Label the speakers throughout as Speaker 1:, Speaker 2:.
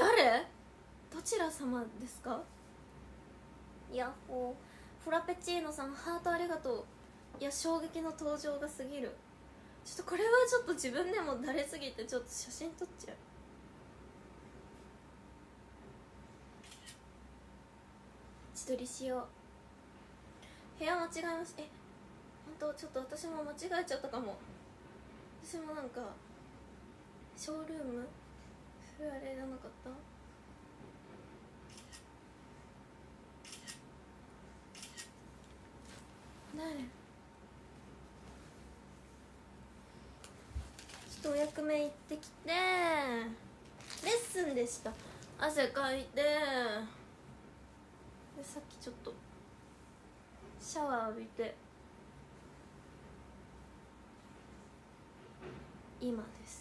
Speaker 1: 誰？どちら様ですか？ヤッホーフラペチーノさんハートありがとう。いや衝撃の登場が過ぎる。ちょっとこれはちょっと自分でも慣れすぎてちょっと写真撮っちゃう。自撮りしよう。部屋間違えましたえ本当？ちょっと私も間違えちゃったかも。私もなんかショールーム？それあれじゃなかった？誰ちょっとお役目行ってきて。レッスンでした。汗かいて。でさっきちょっとシャワー浴びて。今です。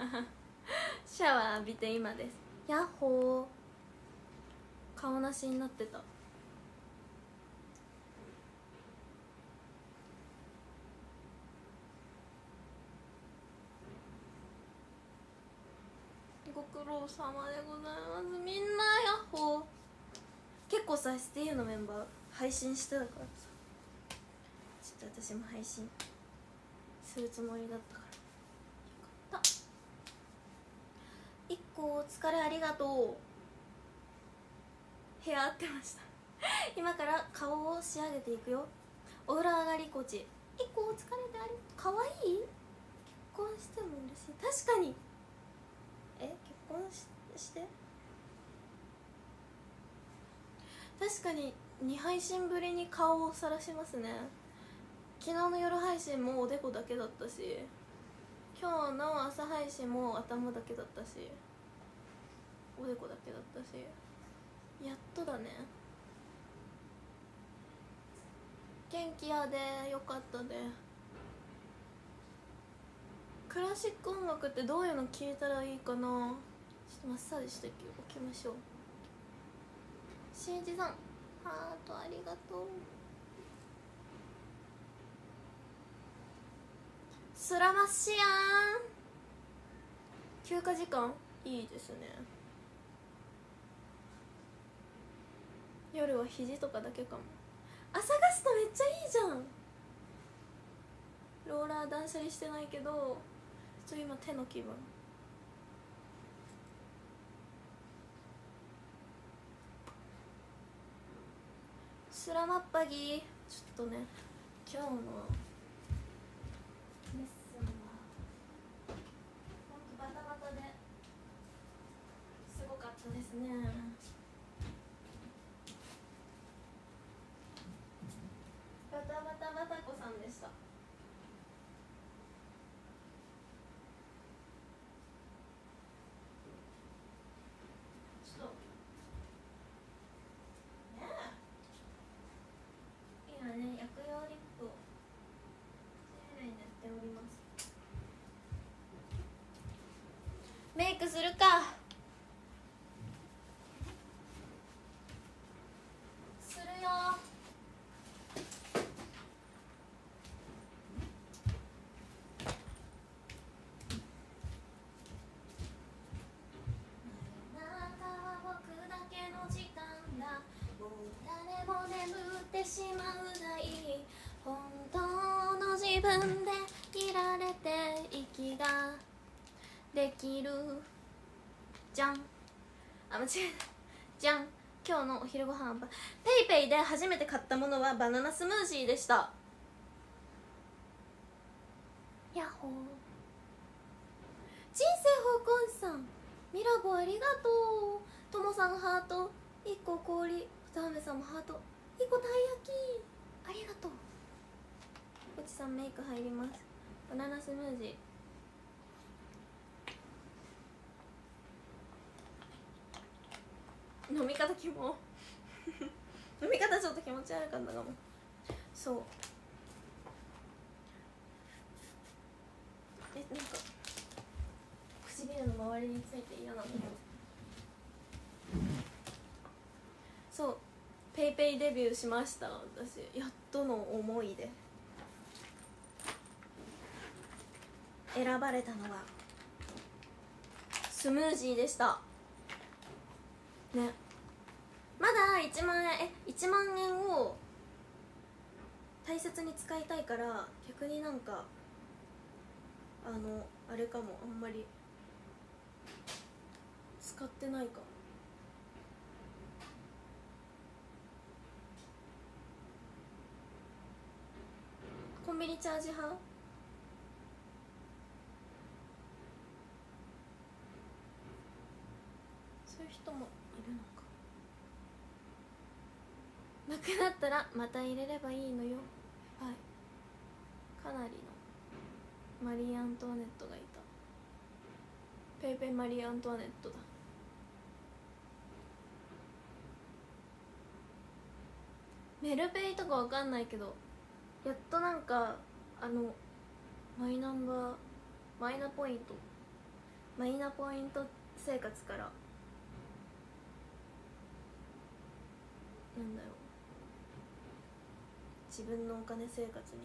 Speaker 1: シャワー浴びて今です。ヤッホー。顔なしになってた。ご苦労様でございます。みんなヤッホー。結構さ STU のメンバー配信してたからさ。ちょっと私も配信するつもりだったから。よかった。1個お疲れありがとう。部屋合ってました。今から顔を仕上げていくよ。お風呂上がりこち。1個お疲れでありかわい？い結婚しても嬉し。い確かに。え結婚しして？確かに。2配信ぶりに顔をさらしますね。昨日の夜配信もおでこだけだったし。今日の朝配信も頭だけだったし。おでこだけだったしやっとだね。元気やでよかったで。クラシック音楽ってどういうの聴いたらいいかな？ちょっとマッサージしておきましょう。しんいちさんハートありがとう。スラマッシアン。休暇時間いいですね。夜は肘とかだけかも。朝ガストめっちゃいいじゃん。ローラー断捨離してないけどちょっと今手の気分。スラマッパギちょっとね今日のレッスンはほんとバタバタですごかったですねバタバタバタコさんでした。メイクするか。自分でいられて息ができる。じゃん。あ間違えた。じゃん。今日のお昼ご飯は PayPay で初めて買ったものはバナナスムージーでした。ヤッホー。人生方向さん。ミラボありがとう。ともさんハート。1個氷。二雨さんもハート。1個たい焼き。ありがとう。こちさんメイク入ります。バナナスムージー。飲み方キモ 飲み方ちょっと気持ち悪かったかも。そう。えなんか唇の周りについて嫌なの？そう。ペイペイデビューしました私。やっとの思いで選ばれたのは。スムージーでした。ね。まだ1万円え1万円を大切に使いたいから逆になんかあのあれかも。あんまり使ってないかコンビニチャージ派そういう人もいるのか。なくなったらまた入れればいいのよ。はい。かなりのマリー・アントワネットがいた。 PayPay マリー・アントワネットだ。メルペイとかわかんないけどやっとなんかあのマイナンバーマイナポイント。マイナポイント生活からなんだろう。自分のお金生活に。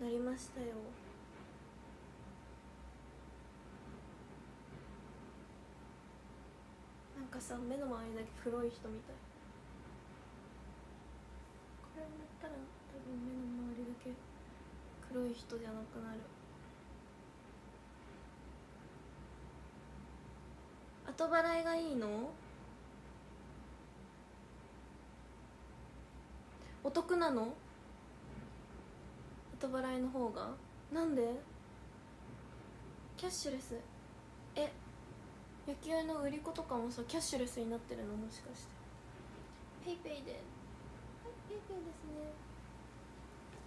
Speaker 1: なりましたよ。なんかさ目の周りだけ黒い人みたい。これを塗ったら多分目の周りだけ黒い人じゃなくなる。後払いがいいの？お得なの？後払いの方が？なんで？キャッシュレス。え野球の売り子とかもさキャッシュレスになってるの？もしかして。 PayPayで。はい PayPayですね。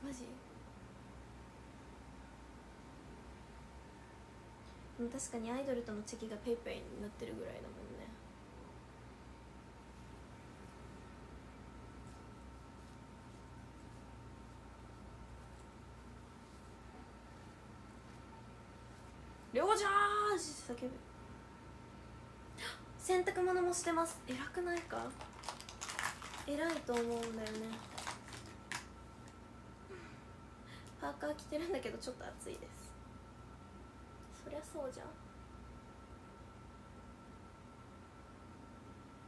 Speaker 1: マジ？確かにアイドルとのチェキが PayPayになってるぐらいだもんね両ジャージって叫ぶ。洗濯物もしてます。偉くないか？偉いと思うんだよね。パーカー着てるんだけどちょっと暑いです。そりゃそうじゃん。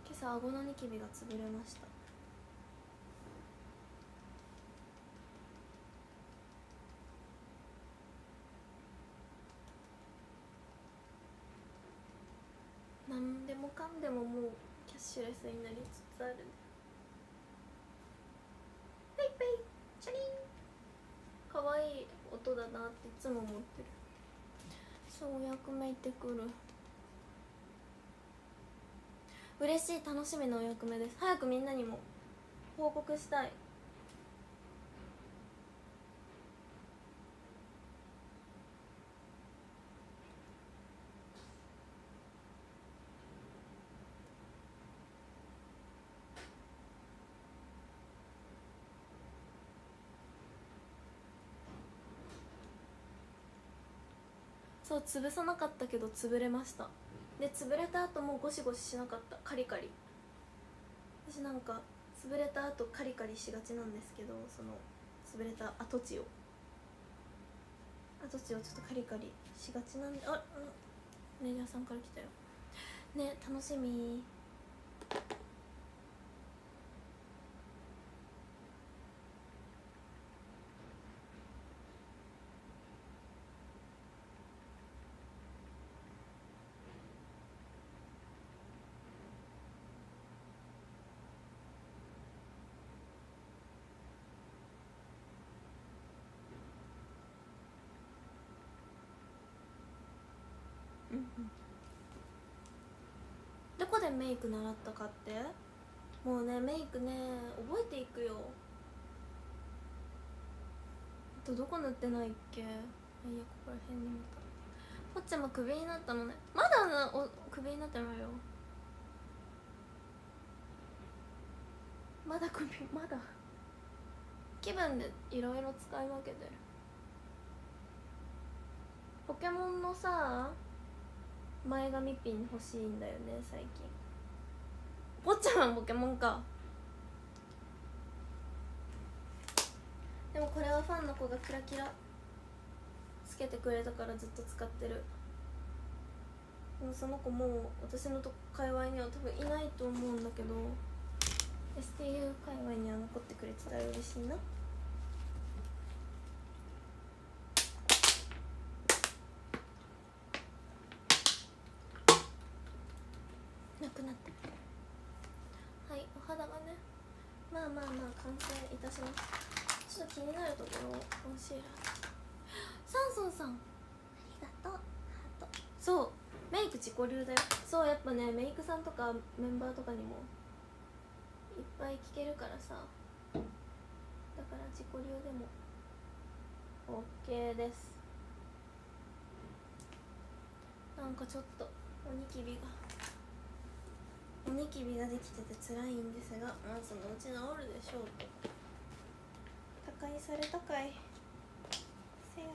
Speaker 1: 今朝顎のニキビが潰れました何でもかんでももうキャッシュレスになりつつある。ペイペイチャリン。かわいい音だなっていつも思ってる。そう役目行ってくる。嬉しい楽しみのお役目です。早くみんなにも報告したい。そう潰さなかったけど潰れました。で潰れた後もゴシゴシしなかった。カリカリ。私なんか潰れた後カリカリしがちなんですけどその潰れた跡地を。跡地をちょっとカリカリしがちなんでああメジャーさんから来たよ。ね楽しみどこでメイク習ったかって？もうねメイクね覚えていくよ。あとどこ塗ってないっけ？いやここら辺にまた。ほっちゃんもクビになったのね。まだなおクビになってないよ。まだクビまだ。気分でいろいろ使い分けてる。ポケモンのさ前髪ピン欲しいんだよね最近。ぽちゃんはポケモンか。でもこれはファンの子がキラキラ。つけてくれたからずっと使ってる。でもその子もう私のと界隈には多分いないと思うんだけど。STU 界隈には残ってくれてたら嬉しいななくなったはいお肌がねまあまあまあ完成いたしますちょっと気になるところコンシーラーサンソンさんありがとうハートそうメイク自己流だよ。そうやっぱねメイクさんとかメンバーとかにもいっぱい聞けるからさ。だから自己流でも OK です。なんかちょっとおにきびがおにきびができてて辛いんですがまあそのうち治るでしょうと。かにされたかい。せや。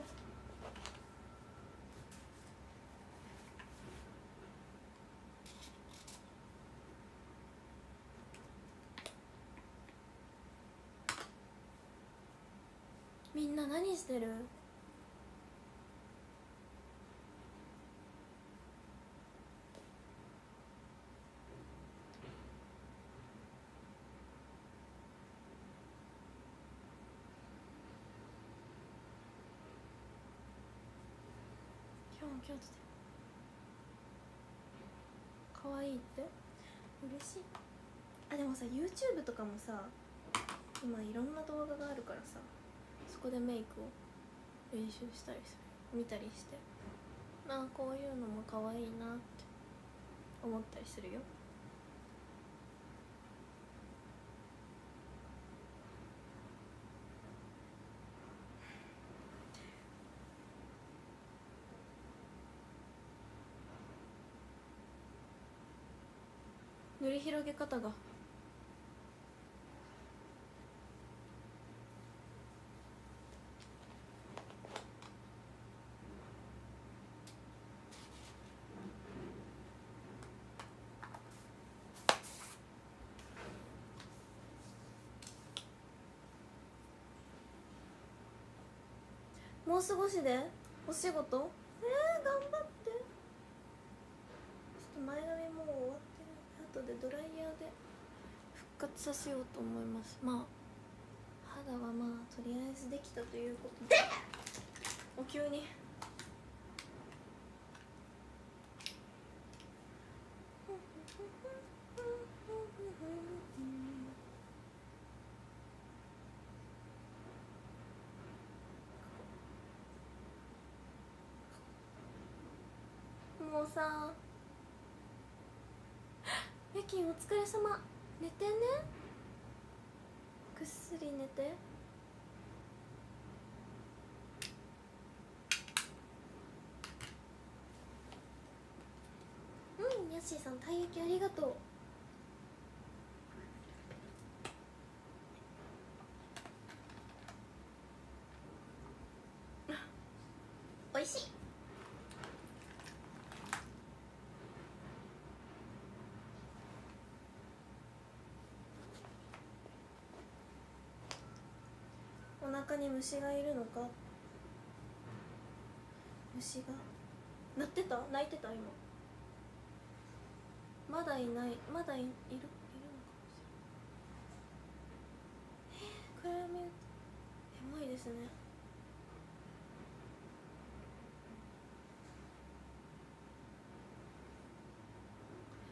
Speaker 1: みんな何してる？京都で可愛いって？嬉しい。あでもさ YouTube とかもさ今いろんな動画があるからさそこでメイクを練習したりする。見たりして。まあこういうのも可愛いなって思ったりするよ。塗り広げ方が。もう少しで？お仕事？えー、頑張って。ちょっと前髪ドライヤーで復活させようと思います。まあ肌はまあとりあえずできたということで。お急に。もうさキンお疲れ様。寝てね。ぐっすり寝て。うんヤッシーさんたい焼きありがとうおいしいお腹に虫がいるのか？虫が？鳴ってた？鳴いてた？今。まだいない。まだいいる？いるのかもしれない。えー、暗闇エモいですね。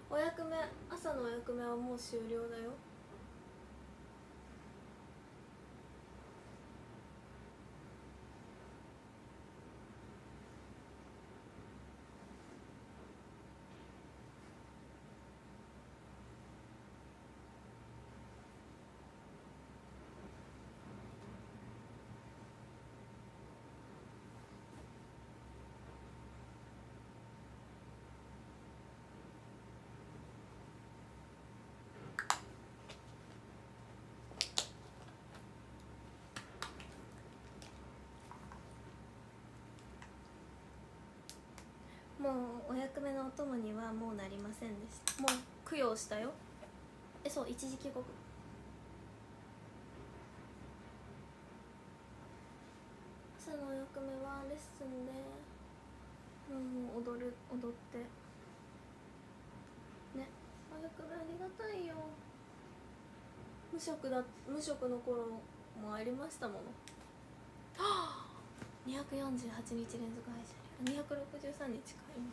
Speaker 1: お役目朝のお役目はもう終了だよ。お役目のお供にはもうなりませんでした。もう供養したよ。えそう一時帰国。朝のお役目はレッスンでもう踊る踊って。500円ありがたいよ。無職だ無職の頃もありましたもの。はあ248日連続配信263日か今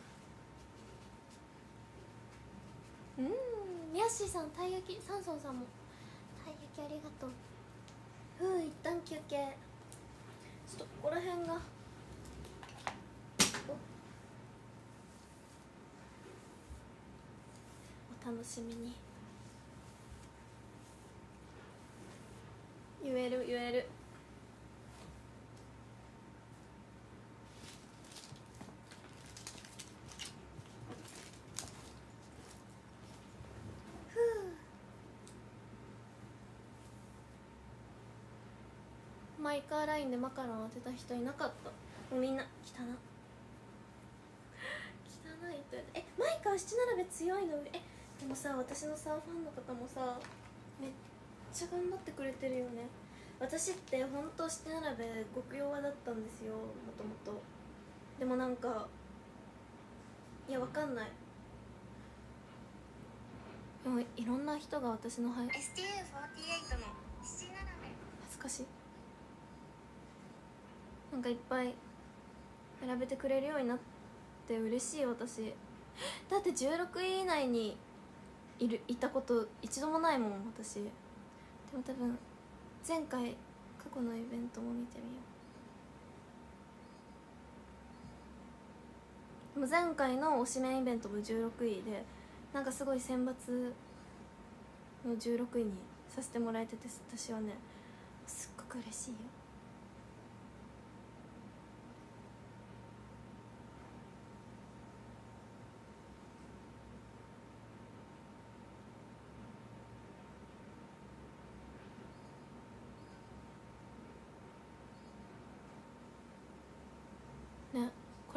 Speaker 1: うん。ミヤッシーさんたい焼きサンソンさんも。たい焼きありがとうふう一旦休憩。ちょっとここら辺が。お楽しみに。言える言える。マイカーラインでマカロン当てた人いなかった。もうみんな汚な 汚いってえマイカー七並べ強いの？えでもさ私のさファンの方もさめっちゃ頑張ってくれてるよね。私って本当七並べ極弱だったんですよもともと。でもなんかいやわかんない。でもいろんな人が私の配
Speaker 2: STU48 の七並べ。
Speaker 1: 恥ずかしいなんかいっぱい選べてくれるようになって嬉しい私。だって16位以内にいるいたこと一度もないもん私。でも多分前回過去のイベントも見てみよう。でも前回の推しメンイベントも16位でなんかすごい選抜の16位にさせてもらえてて私はねすっごく嬉しいよね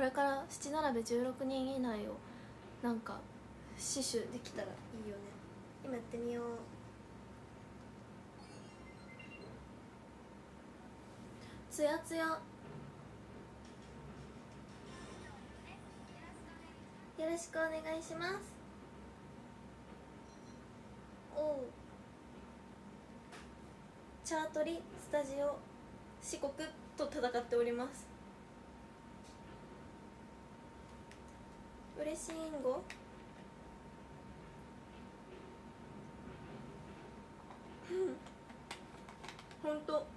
Speaker 1: これから七並べ16人以内をなんか死守できたらいいよね。今やってみよう。つやつや。よろしくお願いします。おう。チャートリスタジオ四国と戦っております嬉しいんご？ほん。と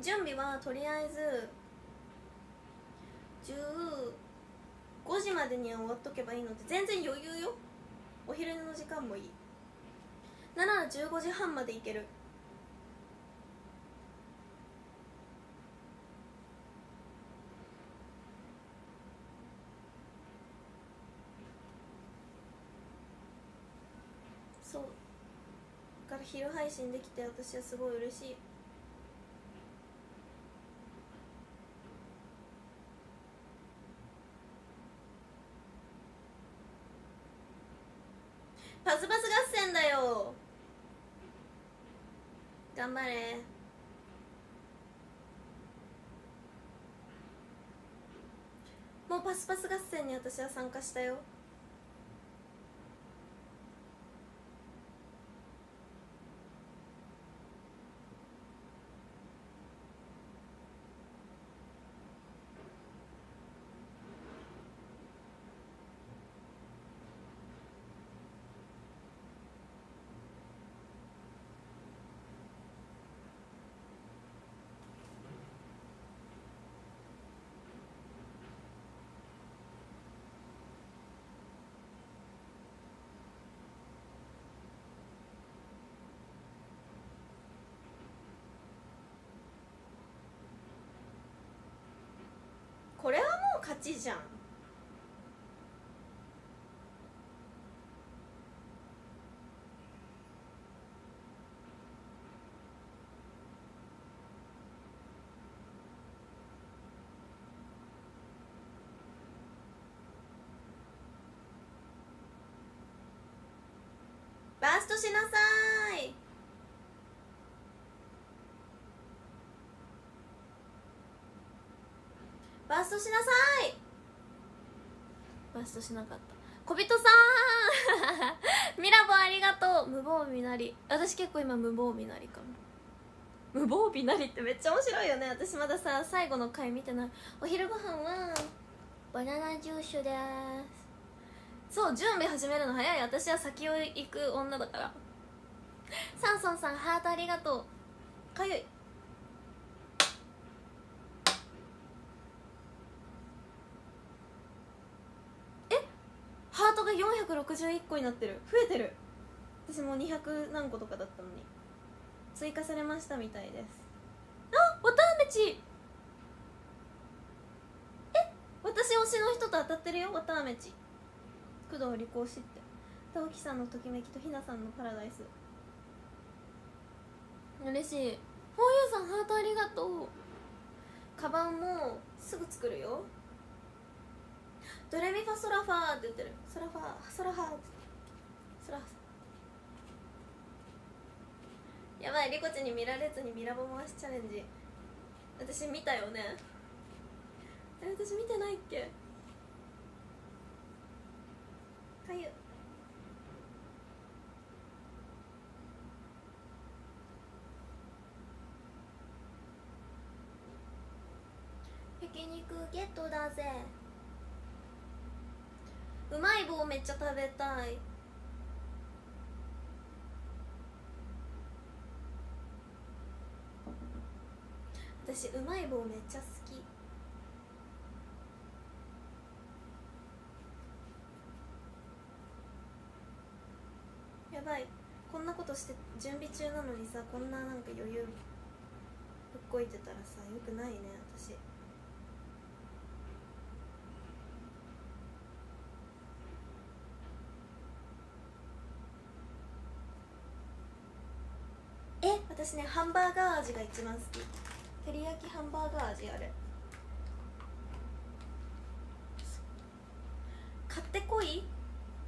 Speaker 1: 準備はとりあえず15時までには終わっとけばいいので全然余裕よ。お昼寝の時間もいい。なら15時半まで行けるそうだから昼配信できて私はすごい嬉しい。パスパス合戦だよ。頑張れ。もうパスパス合戦に私は参加したよこれはもう勝ちじゃん。バーストしなさい。バーストしなさい。バーストしなかった。小人さん。ミラボありがとう。無防備なり。私結構今無防備なりかも。無防備なりってめっちゃ面白いよね。私まださ最後の回見てない。お昼ご飯はバナナジューシュです。そう準備始めるの早い。私は先を行く女だから。サンソンさんハートありがとう。かゆいえハートが461個になってる。増えてる。私もう200何個とかだったのに。追加されましたみたいです。あわたあめち。え私推しの人と当たってるよ。わたあめち。工藤理工しって直樹さんのときめきとひなさんのパラダイス。嬉しい。フォーユーさんハートありがとう。カバンもすぐ作るよ。ドレミファソラファーって言ってる。ソラファーソラファーって。ソラファー。やばいリコチに見られずにミラボ回しチャレンジ。私見たよね。え私見てないっけ？かゆ。焼肉ゲットだぜ。うまい棒めっちゃ食べたい。私うまい棒めっちゃ好き。やばい。こんなことして準備中なのにさこんななんか余裕ぶっこいてたらさよくないね私。え私ねハンバーガー味が一番好き。照り焼きハンバーガー味あれ買ってこい？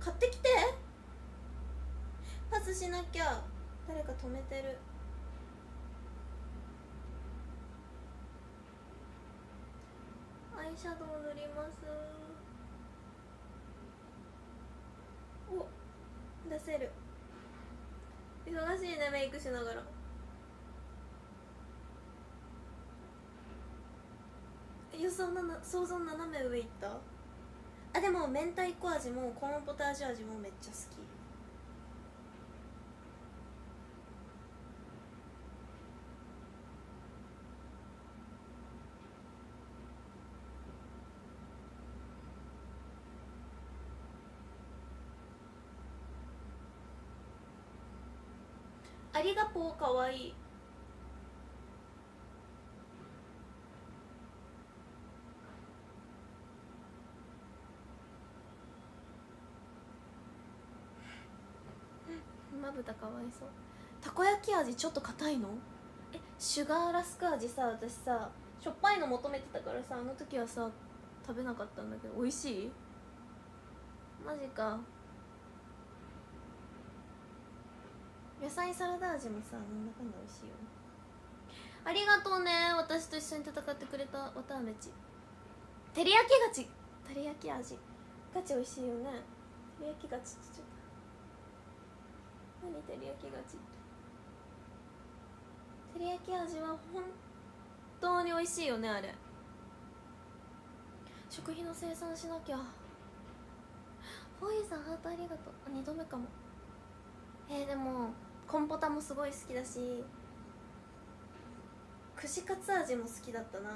Speaker 1: 買ってきて。パスしなきゃ。誰か止めてる。アイシャドウ塗ります。お出せる。忙しいねメイクしながら。予想なな想像斜め上いった？あでも明太子味もコーンポタージュ味もめっちゃ好き。ありがぽうかわいいまぶたかわいそうたこ焼き味ちょっと硬いの？えシュガーラスク味さ私さしょっぱいの求めてたからさあの時はさ食べなかったんだけど美味しい？マジか。野菜サラダ味もさなんだかんだ美味しいよね。ありがとうね私と一緒に戦ってくれたわたあめち。照り焼きガチ。照り焼き味。ガチ美味しいよね。照り焼きガチってちょっと何照り焼きガチ？って照り焼き味は本当に美味しいよねあれ。食費の生産しなきゃ。フォーユーさんハートありがとう。2度目かも。えー、でもコンポタもすごい好きだし串カツ味も好きだったな。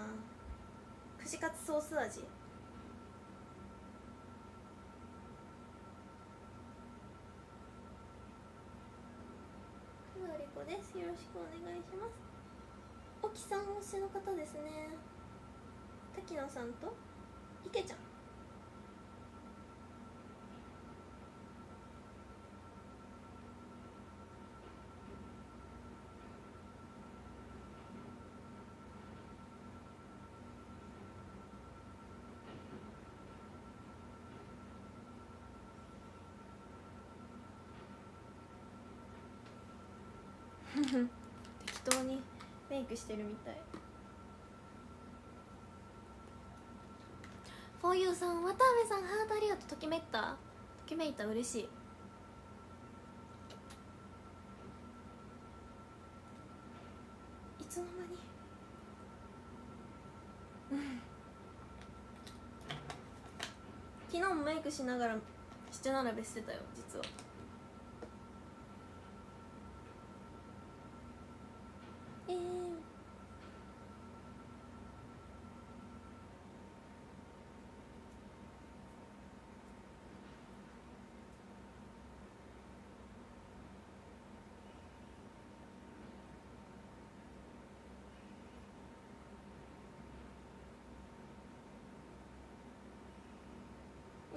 Speaker 1: 串カツソース味。のりこです。よろしくお願いします。沖さん推しの方ですね。滝野さんと？池ちゃん。適当にメイクしてるみたい。フォーユーさん渡辺さんハートありがとう。ときめった。ときめいた嬉しい。いつの間に？うん。昨日もメイクしながら七並べしてたよ実は。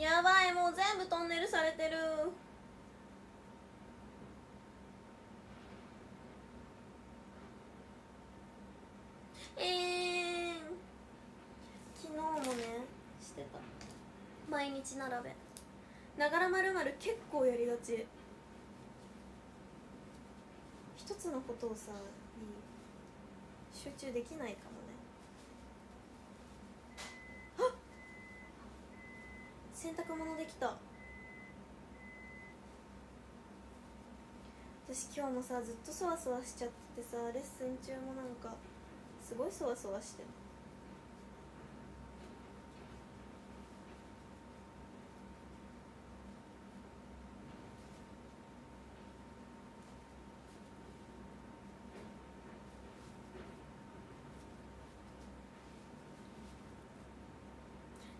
Speaker 1: やばいもう全部トンネルされてる。えー、昨日もねしてた。毎日並べ。ながらまるまる結構やりがち。一つのことをさ集中できないかもねあっ洗濯物できた。私今日もさずっとそわそわしちゃっててさレッスン中もなんかすごいそわそわしてる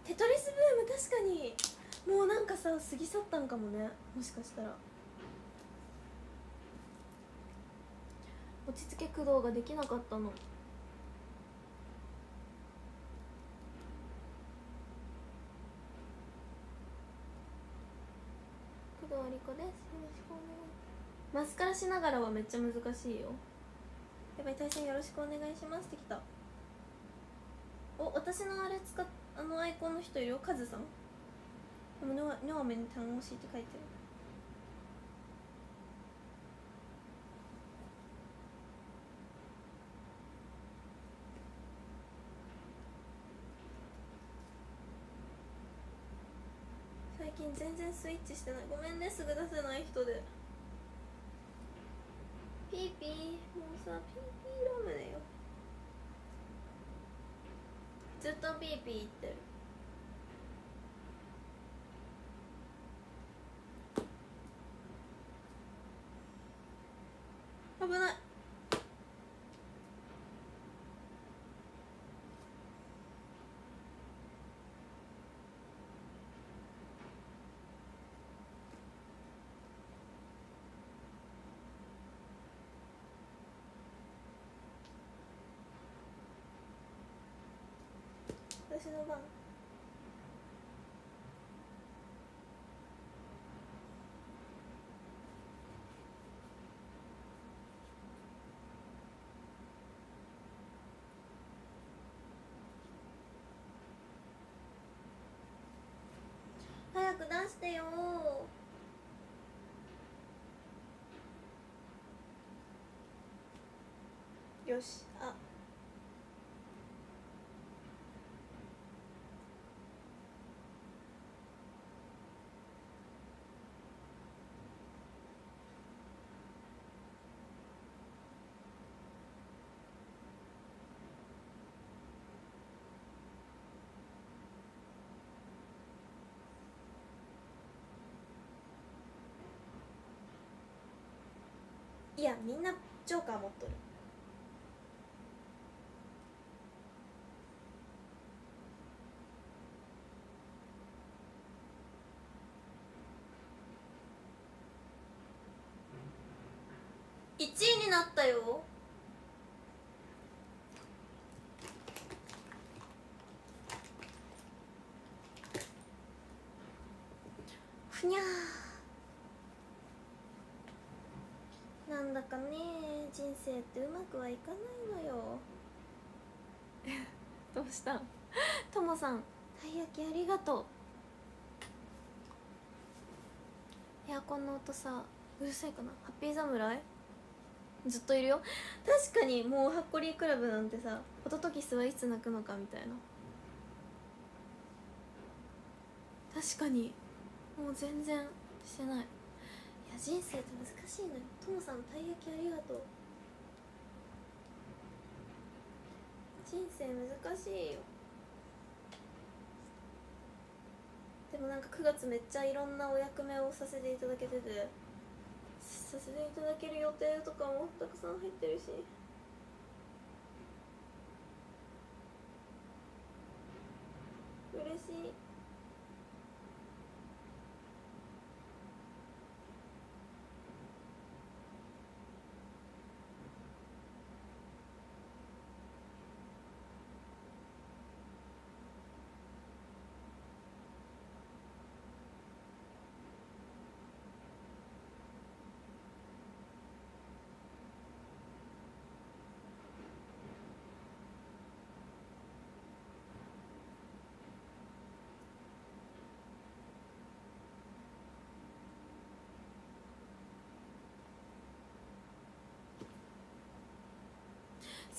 Speaker 1: テトリスブーム確かに。もうなんかさ過ぎ去ったんかもね。もしかしたら。落ち着け駆動ができなかったの。工藤理子です。よろしくお願い。マスカラしながらはめっちゃ難しいよ。やばい対戦よろしくお願いしますってきた。お私のあれ使ってあのアイコンの人いるよカズさん。でもノアノアメン楽しいって書いてる。最近全然スイッチしてない。ごめんねすぐ出せない人で。ピーピー。もうさピーピーラムネよずっとピーピー言ってる。危ない。私の番。早く出してよ。よし。あ。いやみんなジョーカー持っとる。1位になったよ。ふにゃー。なんだかね人生ってうまくはいかないのよ。どうした？んともさんたい焼きありがとう。エアコンの音さうるさいかな？ハッピー侍？ずっといるよ？確かにもうハッコリークラブなんてさホトトギスはいつ泣くのかみたいな。確かにもう全然してない人生って難しいのよともさんたい焼きありがとう。人生難しいよ。でもなんか9月めっちゃいろんなお役目をさせていただけててさせていただける予定とかもたくさん入ってるし。嬉しい。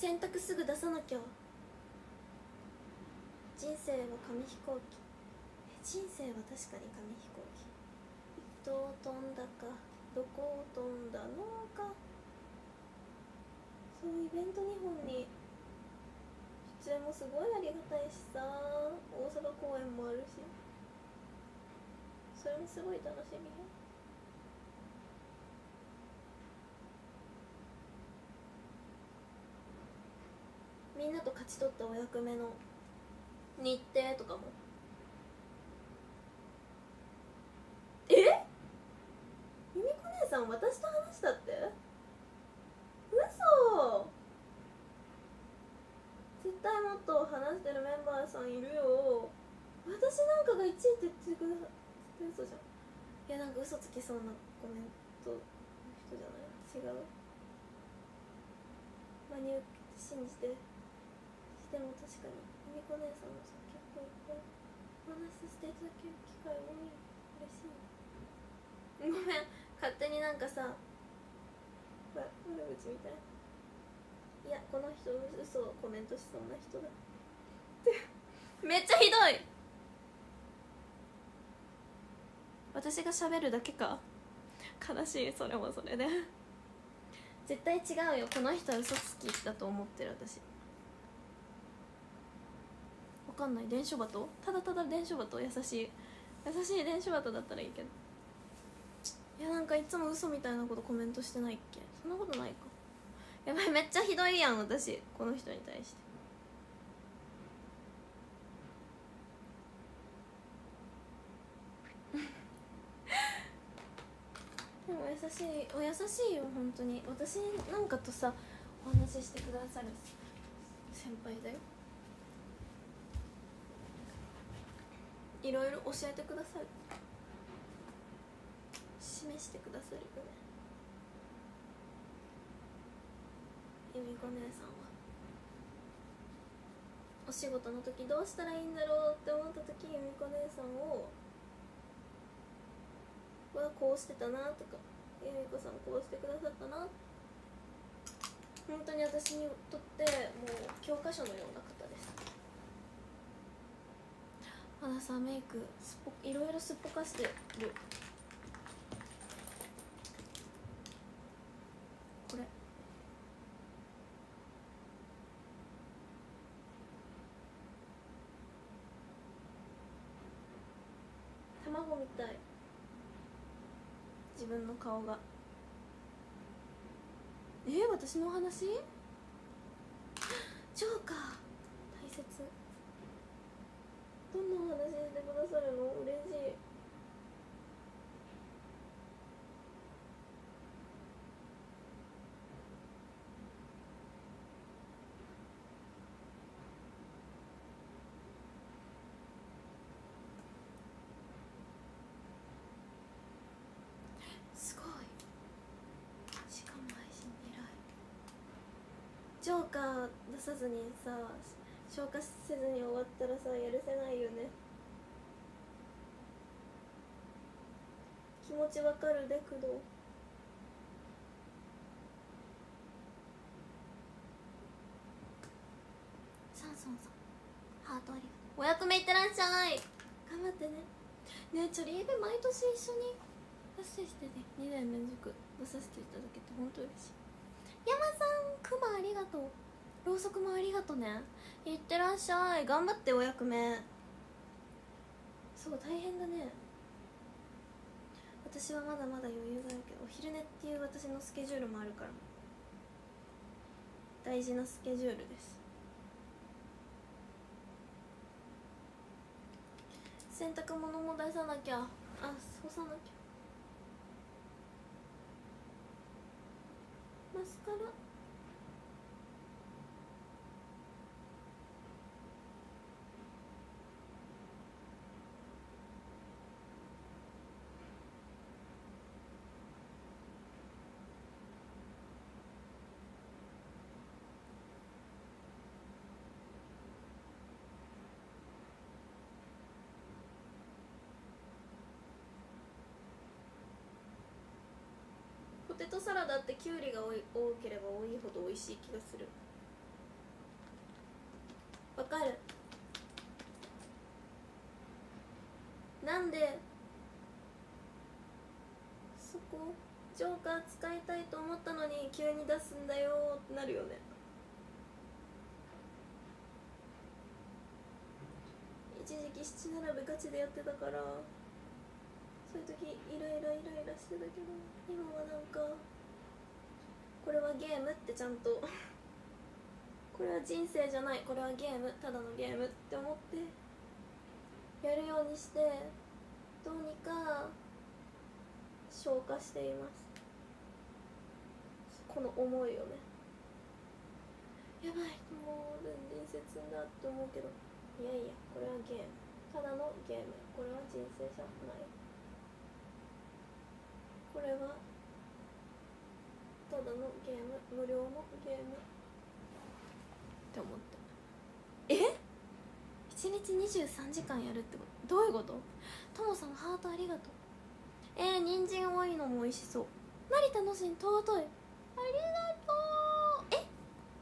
Speaker 1: 洗濯すぐ出さなきゃ。人生は紙飛行機。人生は確かに紙飛行機。どう飛んだかどこを飛んだのか。そうイベント2本に出演もすごいありがたいしさ。大阪公演もあるし。それもすごい楽しみ。よみんなと勝ち取ったお役目の日程とかも。え？由美子姉さん私と話したって？嘘！絶対もっと話してるメンバーさんいるよ。私なんかが1位って言ってくださって嘘じゃん。いやなんか嘘つきそうなコメントの人じゃない？違う？真に受けて信じて。でも確かに由美子姉さんもさ結構いっぱいお話しさせていただける機会多い嬉しい。ごめん。勝手になんかさ悪口みたいいやこの人嘘をコメントしそうな人。だ めっちゃひどい。私が喋るだけか。悲しい。それもそれで。絶対違うよ。この人は嘘つきだと思ってる私。わかんない。伝書バトただただ伝書バト優しい。優しい伝書バトだったらいいけど。いやなんかいつも嘘みたいなことコメントしてないっけ？そんなことないか。やばい。めっちゃひどいやん私。この人に対して。でも優しい。お優しいよ本当に。私なんかとさお話ししてくださる先輩だよ。いろいろ教えてくださる示してくださるよね由美子姉さんは。お仕事の時どうしたらいいんだろうって思った時由美子姉さんをはこうしてたなとか由美子さんこうしてくださったな本当に私にとってもう教科書のような方ですまださメイクすっぽいろいろすっぽかしてる。これ。卵みたい。自分の顔が。えー、私のお話？ジョーカー。大切。どんなお話してくださるの？嬉しい。すごい。しかも配信偉い。ジョーカー出さずにさ消化せずに終わったらさやるせないよね。気持ちわかるで工藤。サンソンさんハートありがとう。お役目いってらっしゃい。頑張ってね。ねえチョリーベ毎年一緒に出世してね2年連続出させていただけて本当嬉しい。山さんクマありがとうろうそくもありがとね。いってらっしゃい。頑張ってお役目。そう大変だね。私はまだまだ余裕があるけどお昼寝っていう私のスケジュールもあるから。大事なスケジュールです。洗濯物も出さなきゃ。あ干さなきゃ。マスカラ？テトサラダってきゅうりが多い多ければ多いほど美味しい気がする。わかる？なんで？そこ？ジョーカー使いたいと思ったのに急に出すんだよってなるよね。一時期七並べガチでやってたから。そういう時イライライライラしてたけど今はなんかこれはゲームってちゃんと これは人生じゃないこれはゲームただのゲームって思ってやるようにしてどうにか消化しています。この思いをね。やばいもう全然切んだって思うけど。いやいやこれはゲーム。ただのゲーム。これは人生じゃない。これはただのゲーム無料のゲーム。って思ってえ？一日23時間やるってこと？どういうこと？ともさんハートありがとう。えー、人参多いのも美味しそう。成田の人尊い。ありがとう。え？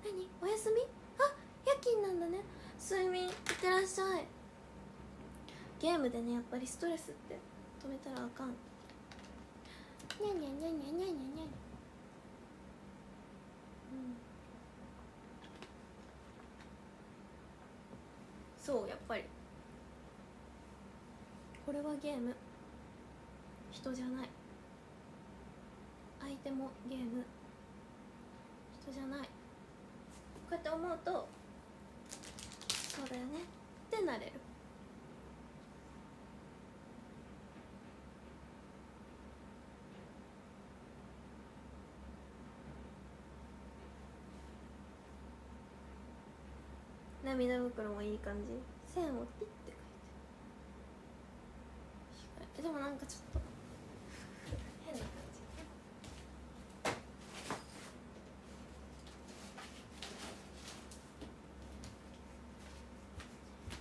Speaker 1: 何？おやすみ？あ？夜勤なんだね。睡眠いってらっしゃい。ゲームでねやっぱりストレスって止めたらあかん。にゃにゃにゃにゃにゃにゃにゃうんそうやっぱり。これはゲーム。人じゃない。相手もゲーム。人じゃない。こうやって思うとそうだよね。ってなれる。涙袋もいい感じ。線をピッて書いてでもなんかちょっと変な感じ。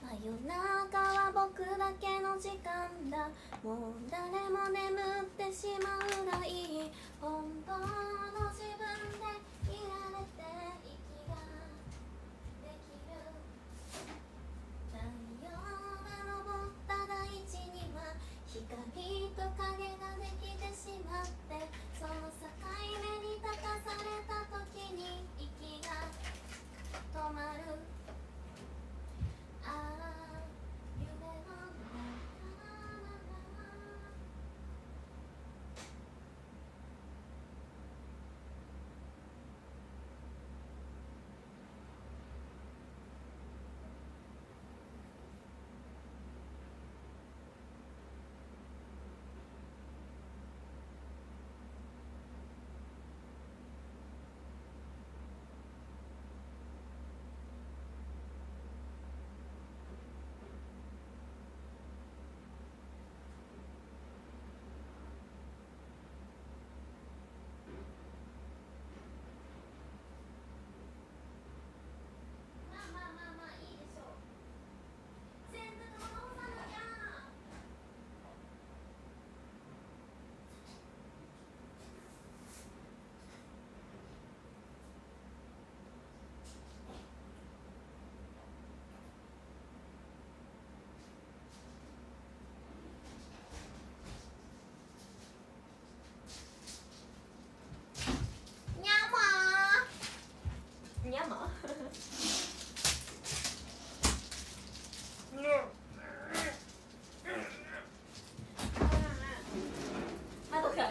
Speaker 1: 真夜中は僕だけの時間だ。もう誰も眠ってしまうがいい。本当の自分でと影ができてしまってその境目に立たされた時に息が止まる。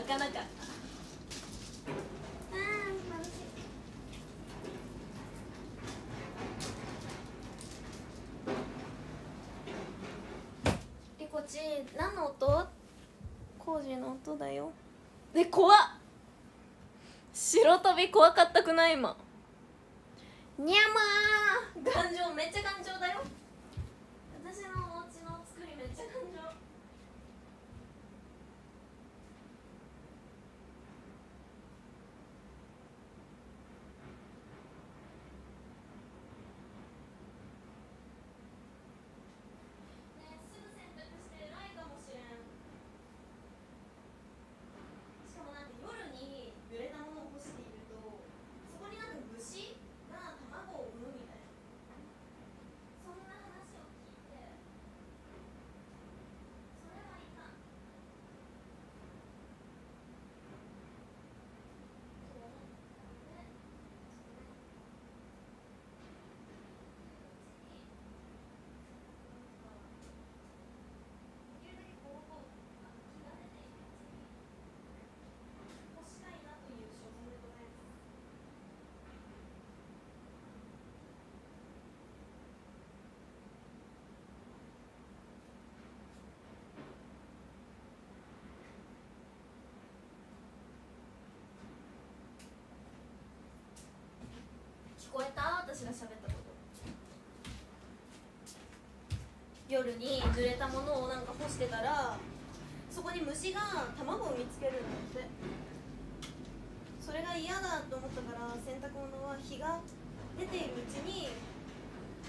Speaker 1: かなかったでこっち何の音？工事の音だよ。で怖っ。白飛び怖かったくない今。にゃまー。頑丈めっちゃ頑丈超えた？私が喋ったこと。夜に濡れたものをなんか干してたらそこに虫が卵を見つけるんだって。それが嫌だと思ったから洗濯物は日が出ているうちに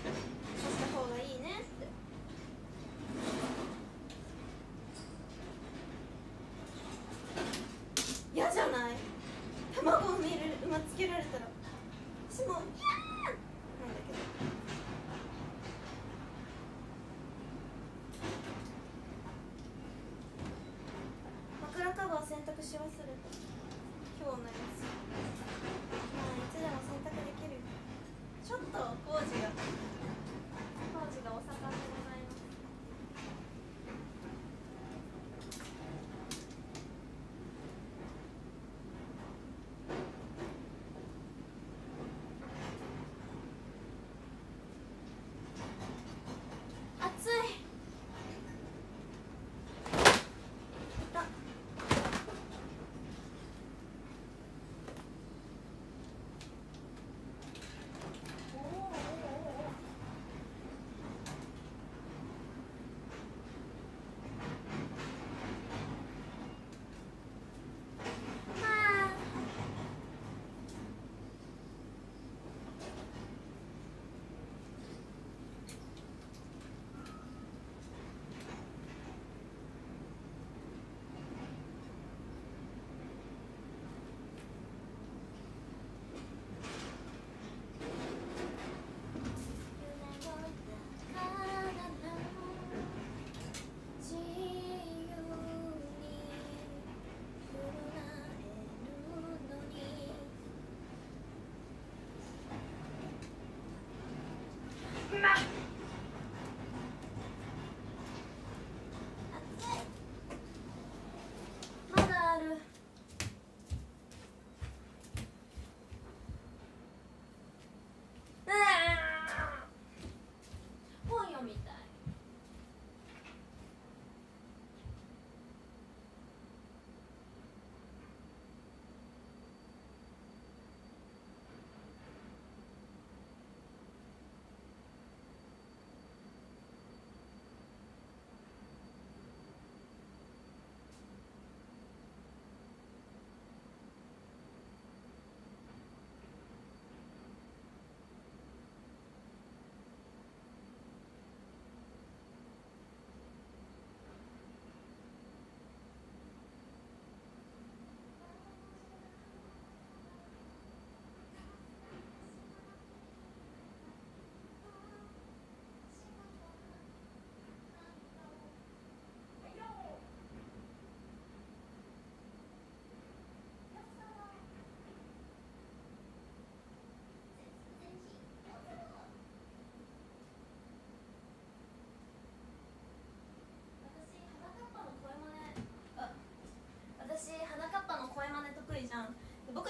Speaker 1: 干した方がいいね。濯し忘れた今日のやつまあいつでも洗濯できるよ。ちょっと工事が。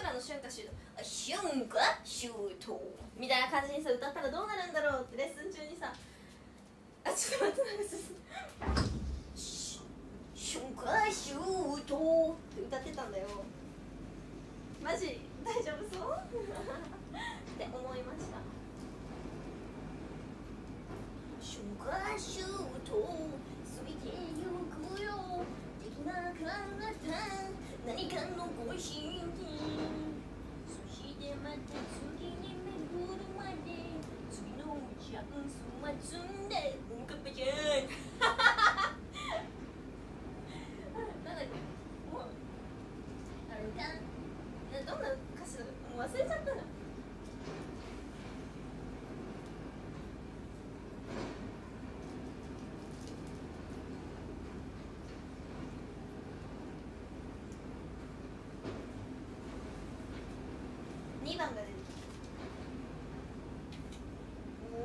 Speaker 1: 僕らの春夏秋冬「春夏秋冬」みたいな感じにさ歌ったらどうなるんだろうってレッスン中にさあちょっと待ってなんか「春夏秋冬」って歌ってたんだよマジ大丈夫そうって思いました。春夏秋冬過ぎてゆくよできな体何かのご神器。そしてまた次に巡るまで。次のチャンスは積んで。うんかっぱちゃんだっけもうあれかえどんな歌詞だもう忘れちゃったな2番が出てきた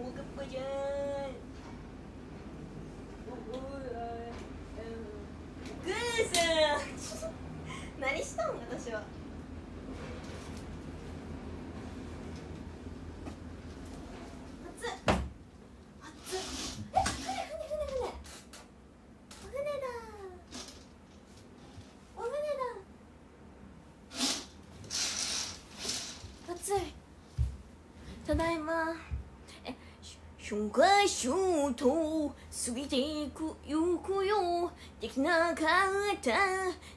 Speaker 1: もうかっぱちゃんおおグーさん何したん私は熱っ熱っえ船船船船お船だお船だ熱いただいま。えし瞬間シュート過ぎていくゆくよ。できなかった。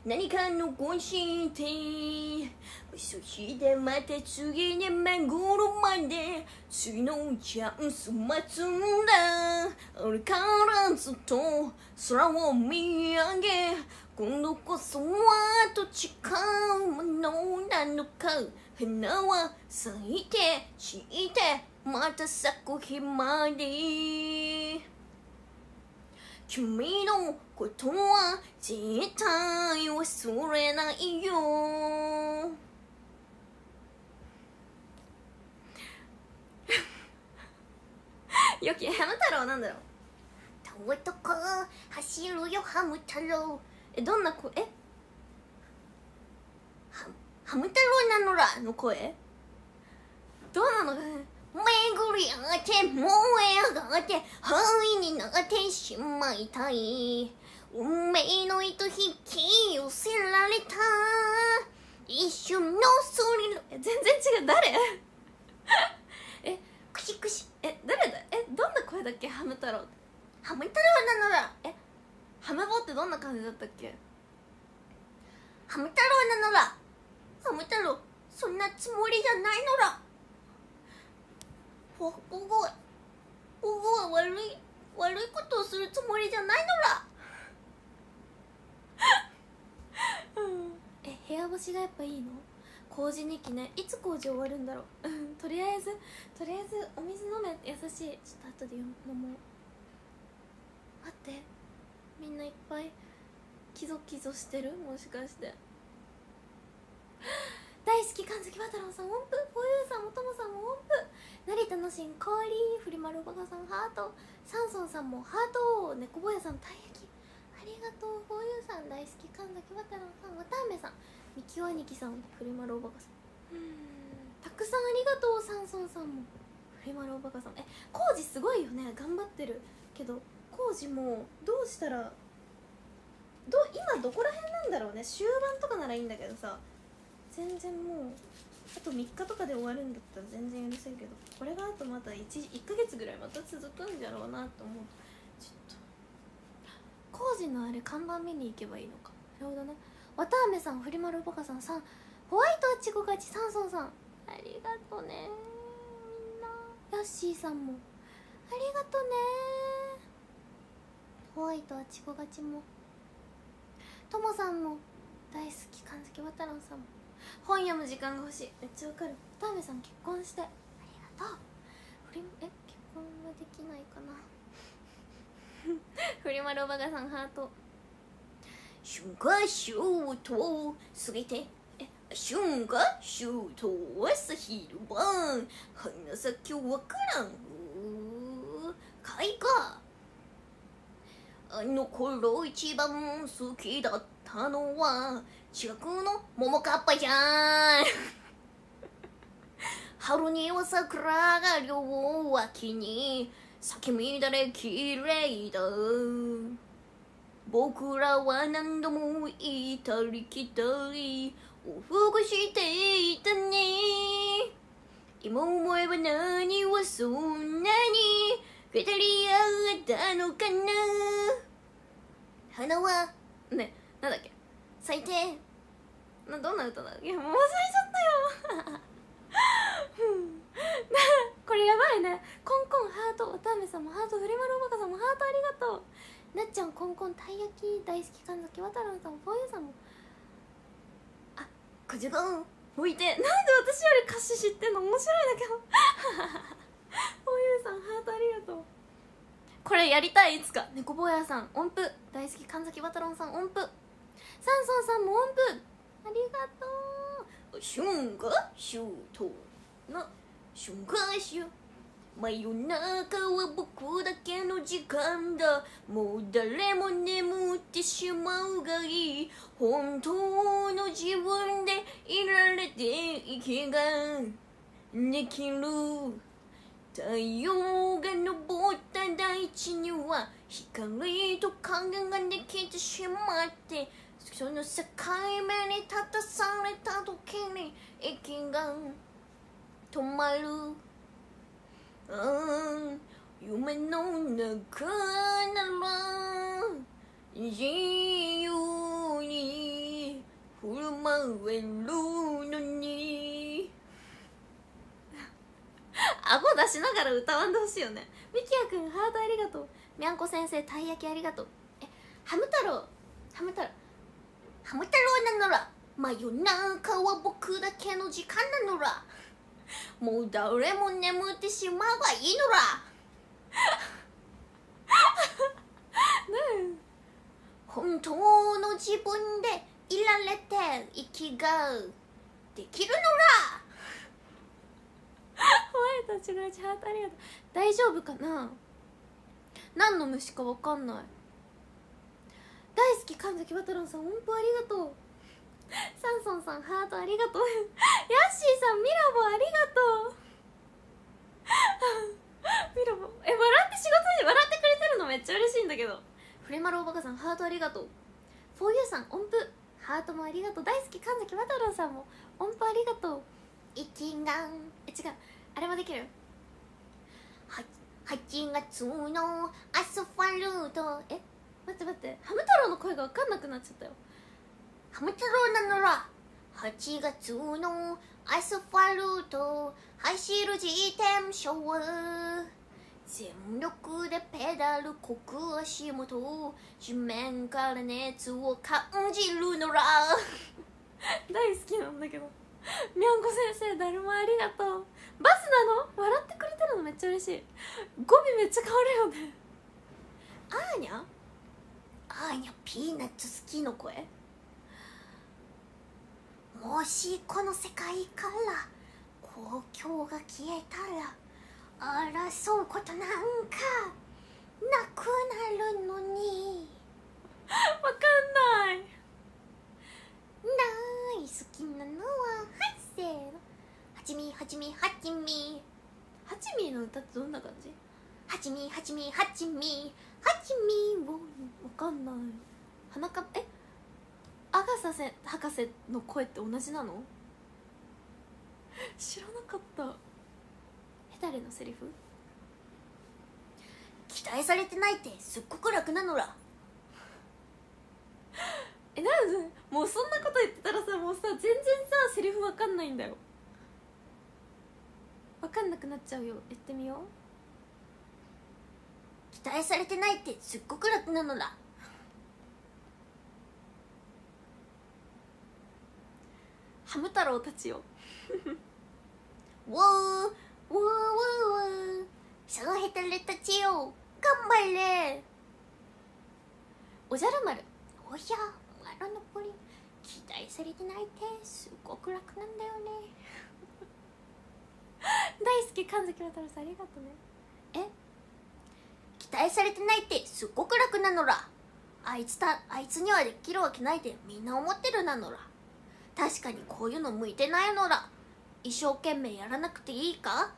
Speaker 1: 何か残して。そしてまた次に巡るまで。次のチャンス待つんだ。俺からずっと。空を見上げ。今度こそはと誓うものなのか。花は咲いて散ってまた咲く日まで。君のことは絶対忘れないよ。よきハム太郎なんだろう。とことこ走るよハム太郎。えどんな声え？ハハム太郎なのらの声？どうなの？かね巡り合って燃え上がって灰になってしまいたい。運命の糸引き寄せられた。一瞬のスリルえ全然違う。誰？えくしくしえ誰だ？えどんな声だっけ？ハム太郎。ハム太郎なのだえハムボってどんな感じだったっけ？ハム太郎なのだハム太郎そんなつもりじゃないのだ。ぼ僕は僕は悪い悪いことをするつもりじゃないのだ。え部屋干しがやっぱいいの？麹日記ね。いつ麹終わるんだろう？とりあえずとりあえずお水飲め。優しい。ちょっと後で飲もう。待って。みんないっぱいキゾキゾしてる？もしかして。大好き神崎バタロンさん音符フォユーさんもともさんも音符成田のしんかわりフリマルバカさんハートサンソンさんもハート猫坊やさんたい焼きありがとうフォユーさん大好き神崎バタロンさんわたあめさんみきお兄貴さんフリマルおバカさん。うんたくさんありがとうサンソンさんもフリマルおバカさん。えコウジすごいよね。頑張ってるけどコウジもどうしたらど今どこら辺なんだろうね。終盤とかならいいんだけどさ。全然もうあと3日とかで終わるんだったら全然許せるけどこれがあとまた 1, 1ヶ月ぐらいまた続くんだろうなと思うちょっと。工事のあれ看板見に行けばいいのか。なるほどね。綿あめさんフリマルバカさんさんホワイトあちこがちサンソンさん。ありがとうね。みんな。ヤッシーさんも。ありがとうね。ホワイトあちこがちも。ともさんも。大好き。神崎わたろんさんも。本読む時間が欲しい。めっちゃわかる。田辺さん結婚して。ありがとう。フリえ結婚はできないかな。フリマルおばがさんハート。瞬間シュート過ぎて。え瞬間シュート朝昼晩花咲わからん。開花。あの頃一番好きだった。のは近くの桃かっぱじゃん。春には桜が両脇に咲き乱れ綺麗だ。僕らは何度も行ったり来たり往復していたね。今思えば何はそんなに語り合ったのかな。花はねなんだっけ？最低。などんな歌だ？っけもう忘れちゃったよ。これやばいね。コンコンハートおためさんもハートフリマルおバカさんもハートありがとう。なっちゃんコンコンたい焼き大好き神崎渡郎さんフォーユーさんも。あこじがん置いて。なんで私より歌詞知ってんの？面白いんだけど。フォーユーさんハートありがとう。これやりたいいつか。猫坊やさん音符。大好き神崎渡郎さん音符。サンソンさんも音符ありがとう。春夏秋冬の春夏秋真夜中は僕だけの時間だ。もう誰も眠ってしまうがいい。本当の自分でいられて息ができる。太陽が昇った大地には光と影ができてしまってその境目に立たされた時に息が止まる。うん。夢の中なら自由に振る舞えるのに。顎出しながら歌わんでほしいよね。みきやくんハートありがとう。みゃんこ先生たい焼きありがとう。えハム太郎。ハム太郎。ハム太郎なのら。真夜中は僕だけの時間なのら。もう誰も眠ってしまうがいいのら。本当の自分でいられて息ができるのら。お前たちがチャートありがとう。大丈夫かな？何の虫か分かんない大好き神崎渡郎さん音符ありがとう。サンソンさんハートありがとう。ヤッシーさんミラボありがとう。ミラボえ笑って仕事に笑ってくれてるのめっちゃ嬉しいんだけど。フレマルおバカさんハートありがとう。フォーユーさん音符。ハートもありがとう。大好き神崎渡郎さんも音符ありがとう。息がえ違う。あれもできる？は8月のアスファルト。え？待って待ってハム太郎の声が分かんなくなっちゃったよ。ハム太郎なのら8月のアスファルト走る自転車は全力でペダルこく足元地面から熱を感じるのら。大好きなんだけど。みゃんこ先生だるまありがとう。バスなの？笑ってくれてるのめっちゃ嬉しい。語尾めっちゃ変わるよね。アーニャアーニャピーナッツ好きの声。もしこの世界から公共が消えたら争うことなんかなくなるのに。わかんない。大好きなのははいせーの。はちみはちみはちみはちみの歌ってどんな感じ？はちみはちみはちみはちみをわかんない。花かえ？アガサせ博士の声って同じなの？知らなかった。ヘタレのセリフ？期待されてないってすっごく楽なのら。えなんもうそんなこと言ってたらさもうさ全然さセリフわかんないんだよ。わかんなくなっちゃうよ。言ってみよう。期待されてないってすっごく楽なのらハム太郎たちよ。わーわーわーわーさあヘタレたちよ。頑張れ。おじゃる丸。おやマロのプリン期待されてないってすごく楽なんだよね。大好き神崎渡さんありがとうね。え？期待されてないってすっごく楽なのら。あいつたあいつにはできるわけないってみんな思ってるなのら。確かにこういうの向いてないのら。一生懸命やらなくていいか？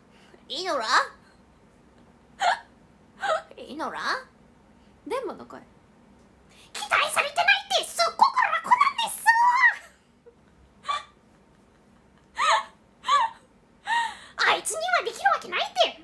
Speaker 1: いいのら？いいのら？でもなかれ期待されてないってすっごく楽なんです あいつにはできるわけないって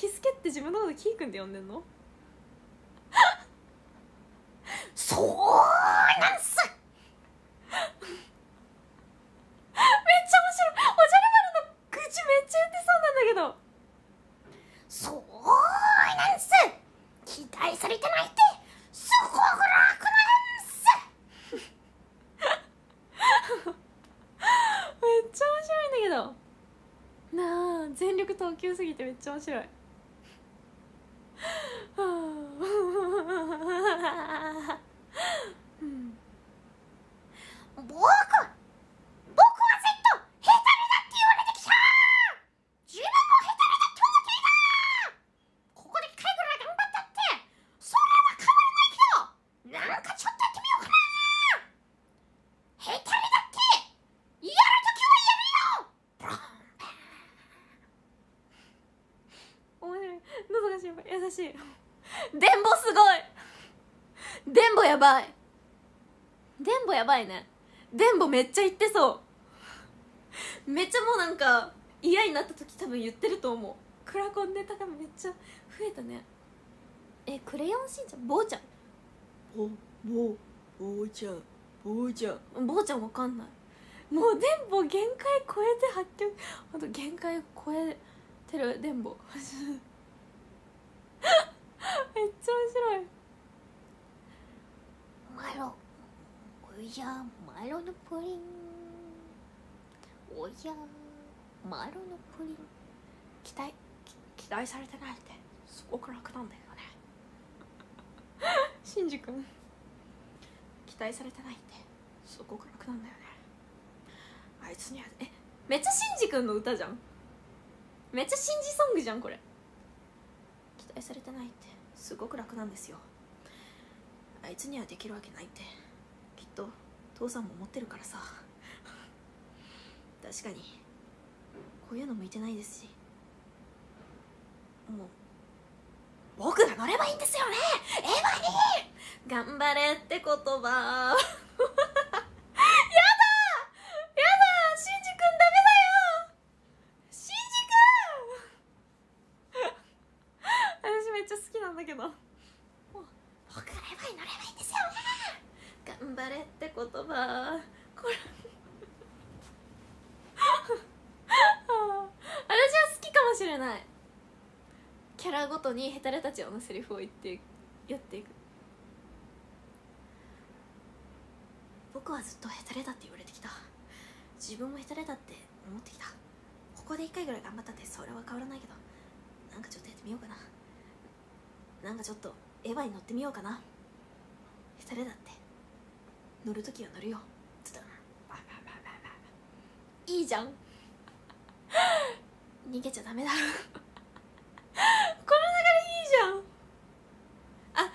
Speaker 1: キスケって自分のことキーくんって呼んでんの？そうなんす。めっちゃ面白い。おじゃる丸の口めっちゃ言ってそうなんだけど。そうなんす。期待されてないって。すごく楽なんす。めっちゃ面白いんだけど。なあ全力投球すぎてめっちゃ面白いうん僕僕はずっとヘタレだって言われてきた自分もヘタレだって思っていたここで一回ぐらい頑張ったってそれは変わらないけどなんかちょっとやってみようかなヘタレだってやるときはやるよ面白い喉が心配優しい電ボすごい電ボやばい電ボやばいね電ボめっちゃ言ってそう。めっちゃもうなんか嫌になった時多分言ってると思う。クラコンネタがめっちゃ増えたね。えクレヨンしんちゃん？坊ちゃん？
Speaker 3: ぼぼぼうちゃん。ぼうちゃん。
Speaker 1: 坊ちゃんわかんない。もう電ボ限界超えて発見ほんと限界超えてる電ボ。めっちゃ面白い。マロおやマロのプリンおやマロのプリン期待き期待されてないってすごく楽なんだよね。シンジ君。期待されてないってすごく楽なんだよね。あいつにはえめっちゃシンジ君の歌じゃん。めっちゃシンジソングじゃんこれ。期待されてないってすごく楽なんですよ。あいつにはできるわけないって父さんも思ってるからさ。確かに。こういうの向いてないですし。もう僕が乗ればいいんですよね。エヴァに！頑張れって言葉やだやだシンジ君ダメだよシンジ君私めっちゃ好きなんだけどもう僕がエヴァに乗ればいいんですよね頑張れって言葉これ私は好きかもしれないキャラごとにヘタレたちのセリフを言って言っていく。僕はずっとヘタレだって言われてきた。自分もヘタレだって思ってきた。ここで一回ぐらい頑張ったってそれは変わらないけどなんかちょっとやってみようかな。なんかちょっとエヴァに乗ってみようかな。ヘタレだって。乗るときは乗るよ。つったいいじゃん。逃げちゃダメだこの流れいいじゃんあ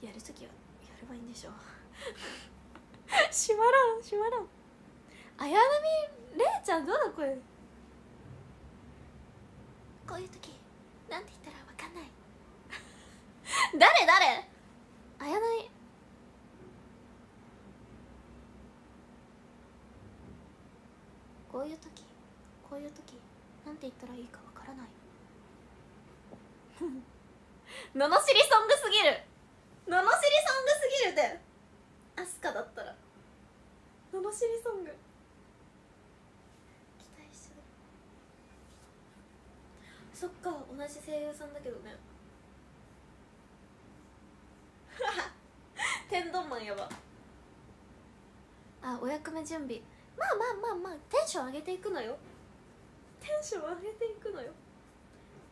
Speaker 1: やるときはやればいいんでしょ。閉まらん閉まらん。綾波レイちゃんどうだこれ？こういう時なんて言ったらわかんない。誰？誰？綾波。こういう時こういう時なんて言ったらいいかわからない。罵りソングすぎる。罵りソングすぎるってアスカだったら罵りソング。期待しそっか同じ声優さんだけどね。天丼マンやば。あお役目準備。まあまあまあまあテンション上げていくのよ。テンション上げていくのよ。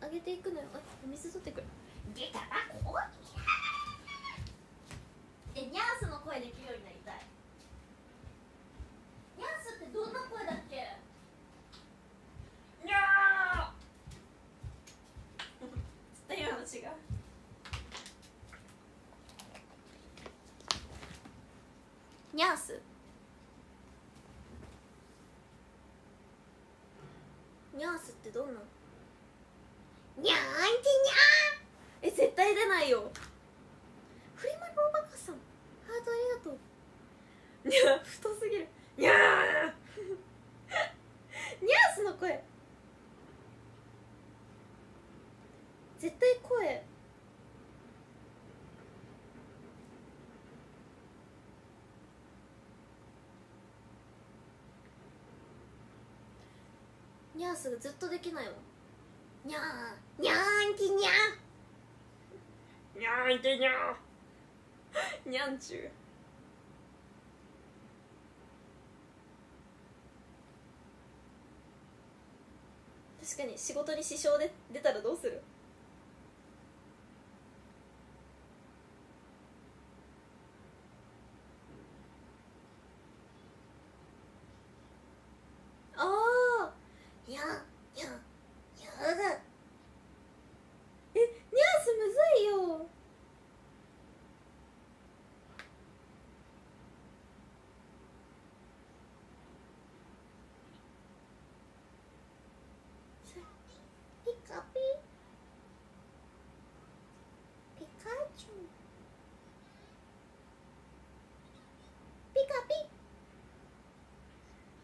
Speaker 1: あ上げていくのよ。あお水取ってくる。ギタバコでニャースの声できるようになりたい。ニャースってどんな声だっけ？ニャー！つった今の違う。ニャースニャースってどんなにゃーんてにゃーえ絶対出ないよフリマローバカさんハートありがとうにゃ太すぎるにゃーニャースの声絶対声ニャースがずっとできないわにゃーにゃーんきにゃー。にゃーんきにゃー。にゃんちゅう。確かに仕事に支障で出たらどうするああいやいやいやだえニャースむずいよピカピピカチュウピカピ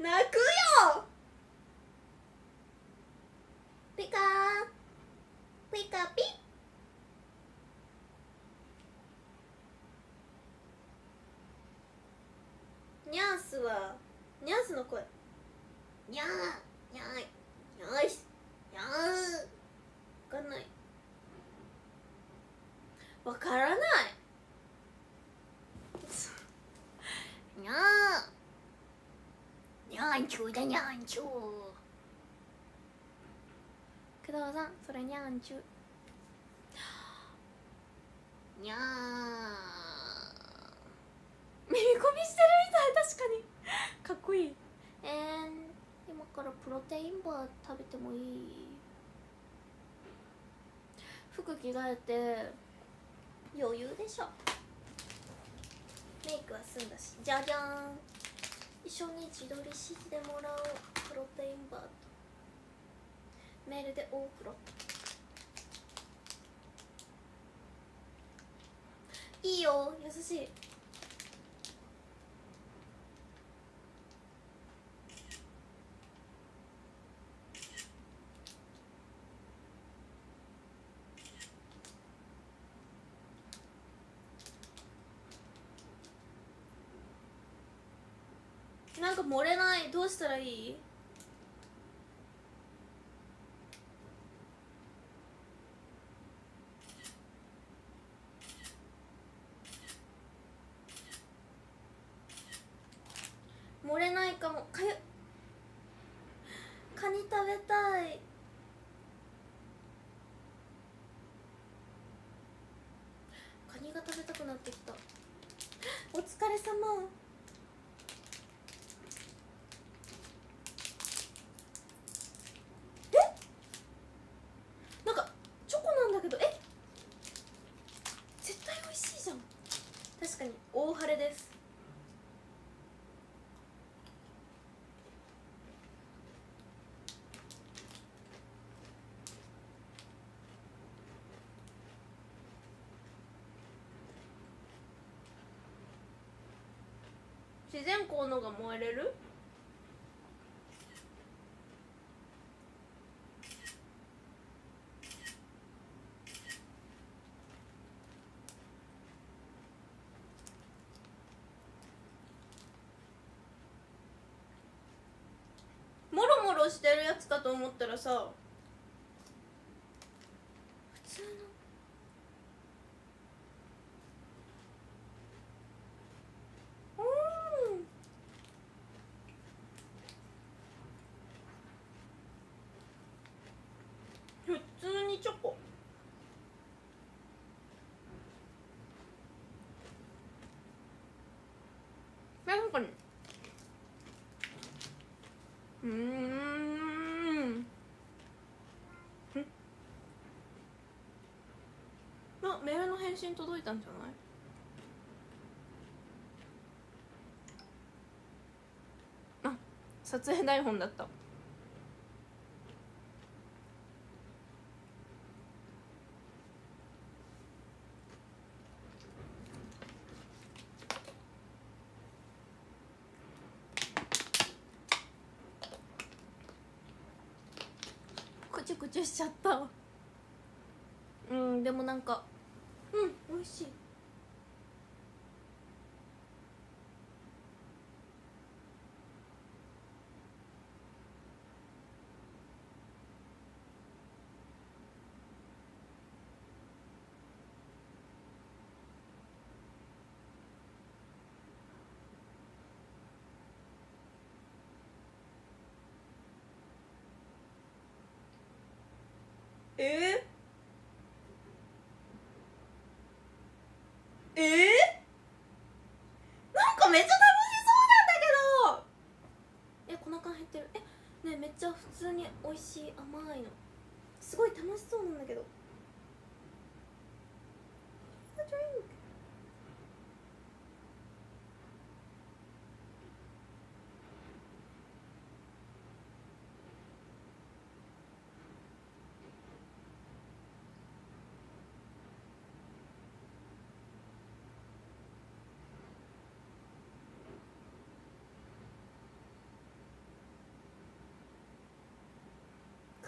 Speaker 1: 泣くよピカピカピニャースはニャースの声。ニャーニャーニャースニャーわかんない。わからない。にゃー。にゃんちゅうだにゃんちゅう。工藤さんそれにゃんちゅうにゃー耳コミしてるみたい確かにかっこいいえー、今からプロテインバー食べてもいい？服着替えて余裕でしょ。メイクは済んだし。じゃじゃーん。一緒に自撮りしてもらおう。プロテインバーとメールでオープロいいよ優しい。漏れないどうしたらいい漏れないかもかゆカニ食べたいカニが食べたくなってきたお疲れ様なんかチョコなんだけどえ絶対美味しいじゃん確かに大晴れです。自然光のが燃えれるもろもろしてるやつかと思ったらさ普通の。うん。普通にチョコ。なんかね。うーんんあメールの返信届いたんじゃない？あ撮影台本だったくちゅくちゅしちゃったうんでもなんかうん美味しいえー、えー、なんかめっちゃ楽しそうなんだけど！え粉感減ってる。えねめっちゃ普通に美味しい甘いの。すごい楽しそうなんだけど A drink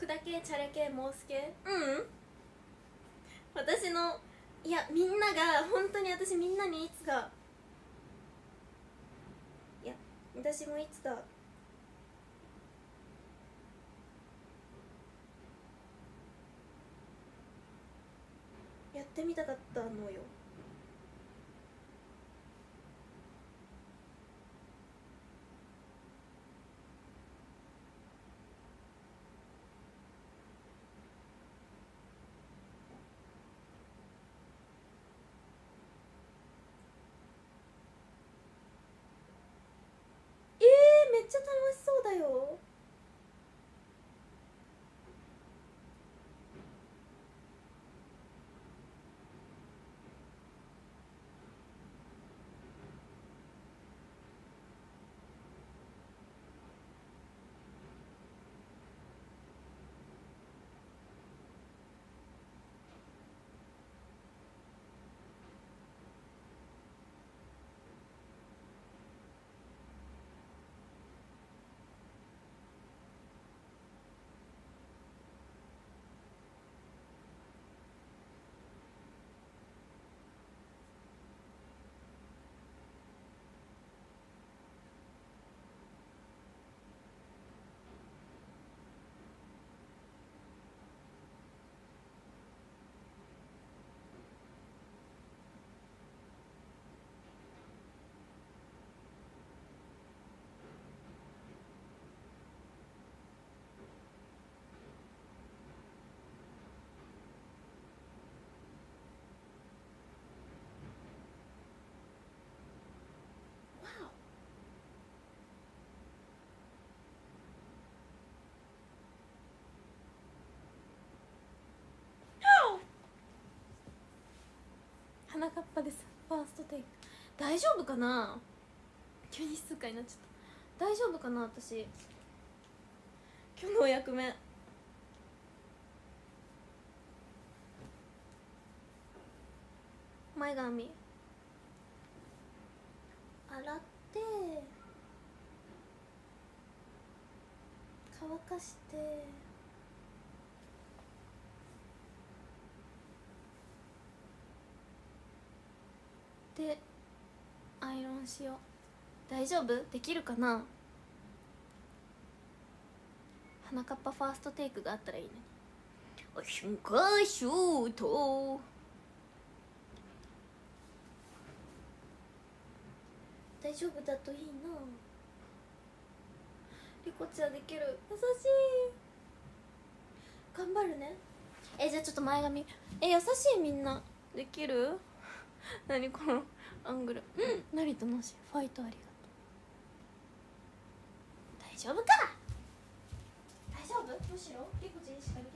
Speaker 1: だけチャレ系モース系？うん。私のいやみんなが本当に私みんなにいつかいや私もいつかやってみたかったのよえー、めっちゃ楽しそうだよわお花かっぱです。ファーストテイク。大丈夫かな？急に静かになっちゃった。大丈夫かな？私。今日のお役目。前髪。洗って。乾かして。でアイロンしよう。大丈夫？できるかな？花かっぱファーストテイクがあったらいいのに。お瞬間シュート。大丈夫だといいなリコちゃんできる。優しい。頑張るね。えじゃあちょっと前髪。え優しいみんな。できる？何このアングル。うん成田なし。ファイトありがとう。大丈夫か？大丈夫？むしろ？リコちんしかで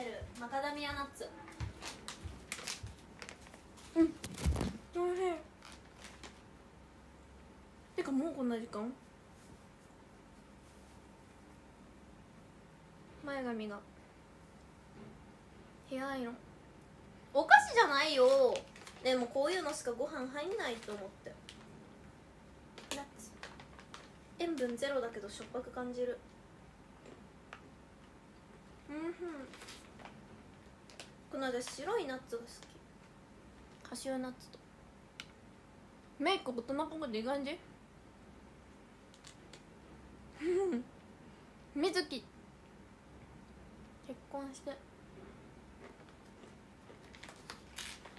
Speaker 1: る。マカダミアナッツ。うん。おいしい。てかもうこんな時間？前髪が。ヘアアイロンお菓子じゃないよ。でもこういうのしかご飯入んないと思って。塩分ゼロだけどしょっぱく感じる。うんふんこの私白いナッツが好き。カシューナッツと。メイク大人っぽくていい感じ？みずき。結婚して。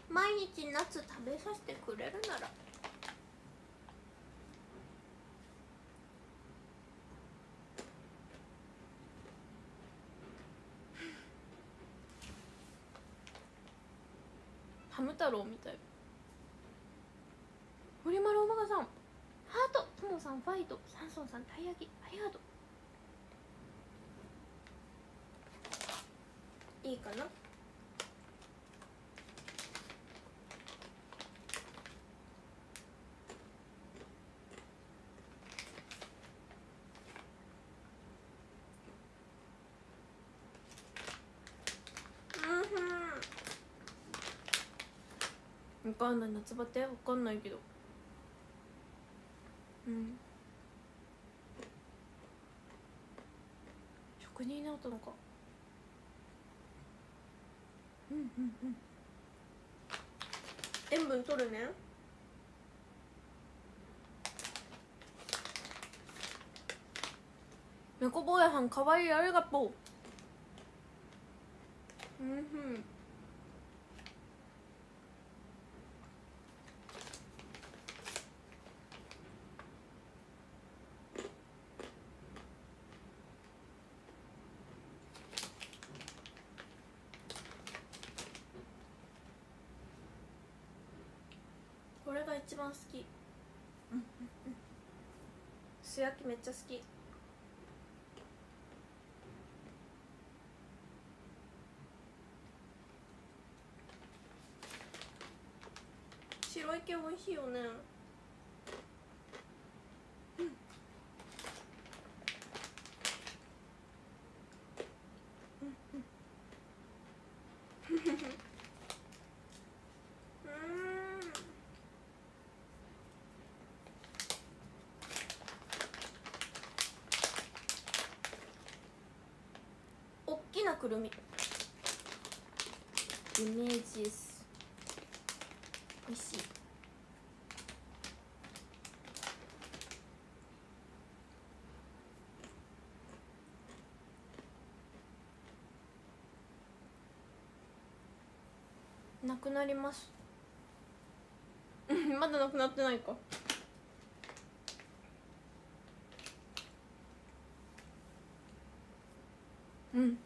Speaker 1: 毎日ナッツ食べさせてくれるならだろうみたい。堀丸おばかさん。ハートともさんファイトサンソンさんたい焼きありがとう。いいかなうんわかんない。夏バテわかんないけど。うん。職人になったのか。うんうんうん。塩分取るね。猫坊やはんかわい。いありがとう。うんふん。めっちゃ好き。白い毛美味しいよね。くるみ。イメージです。美味しい。なくなります。まだなくなってないかうん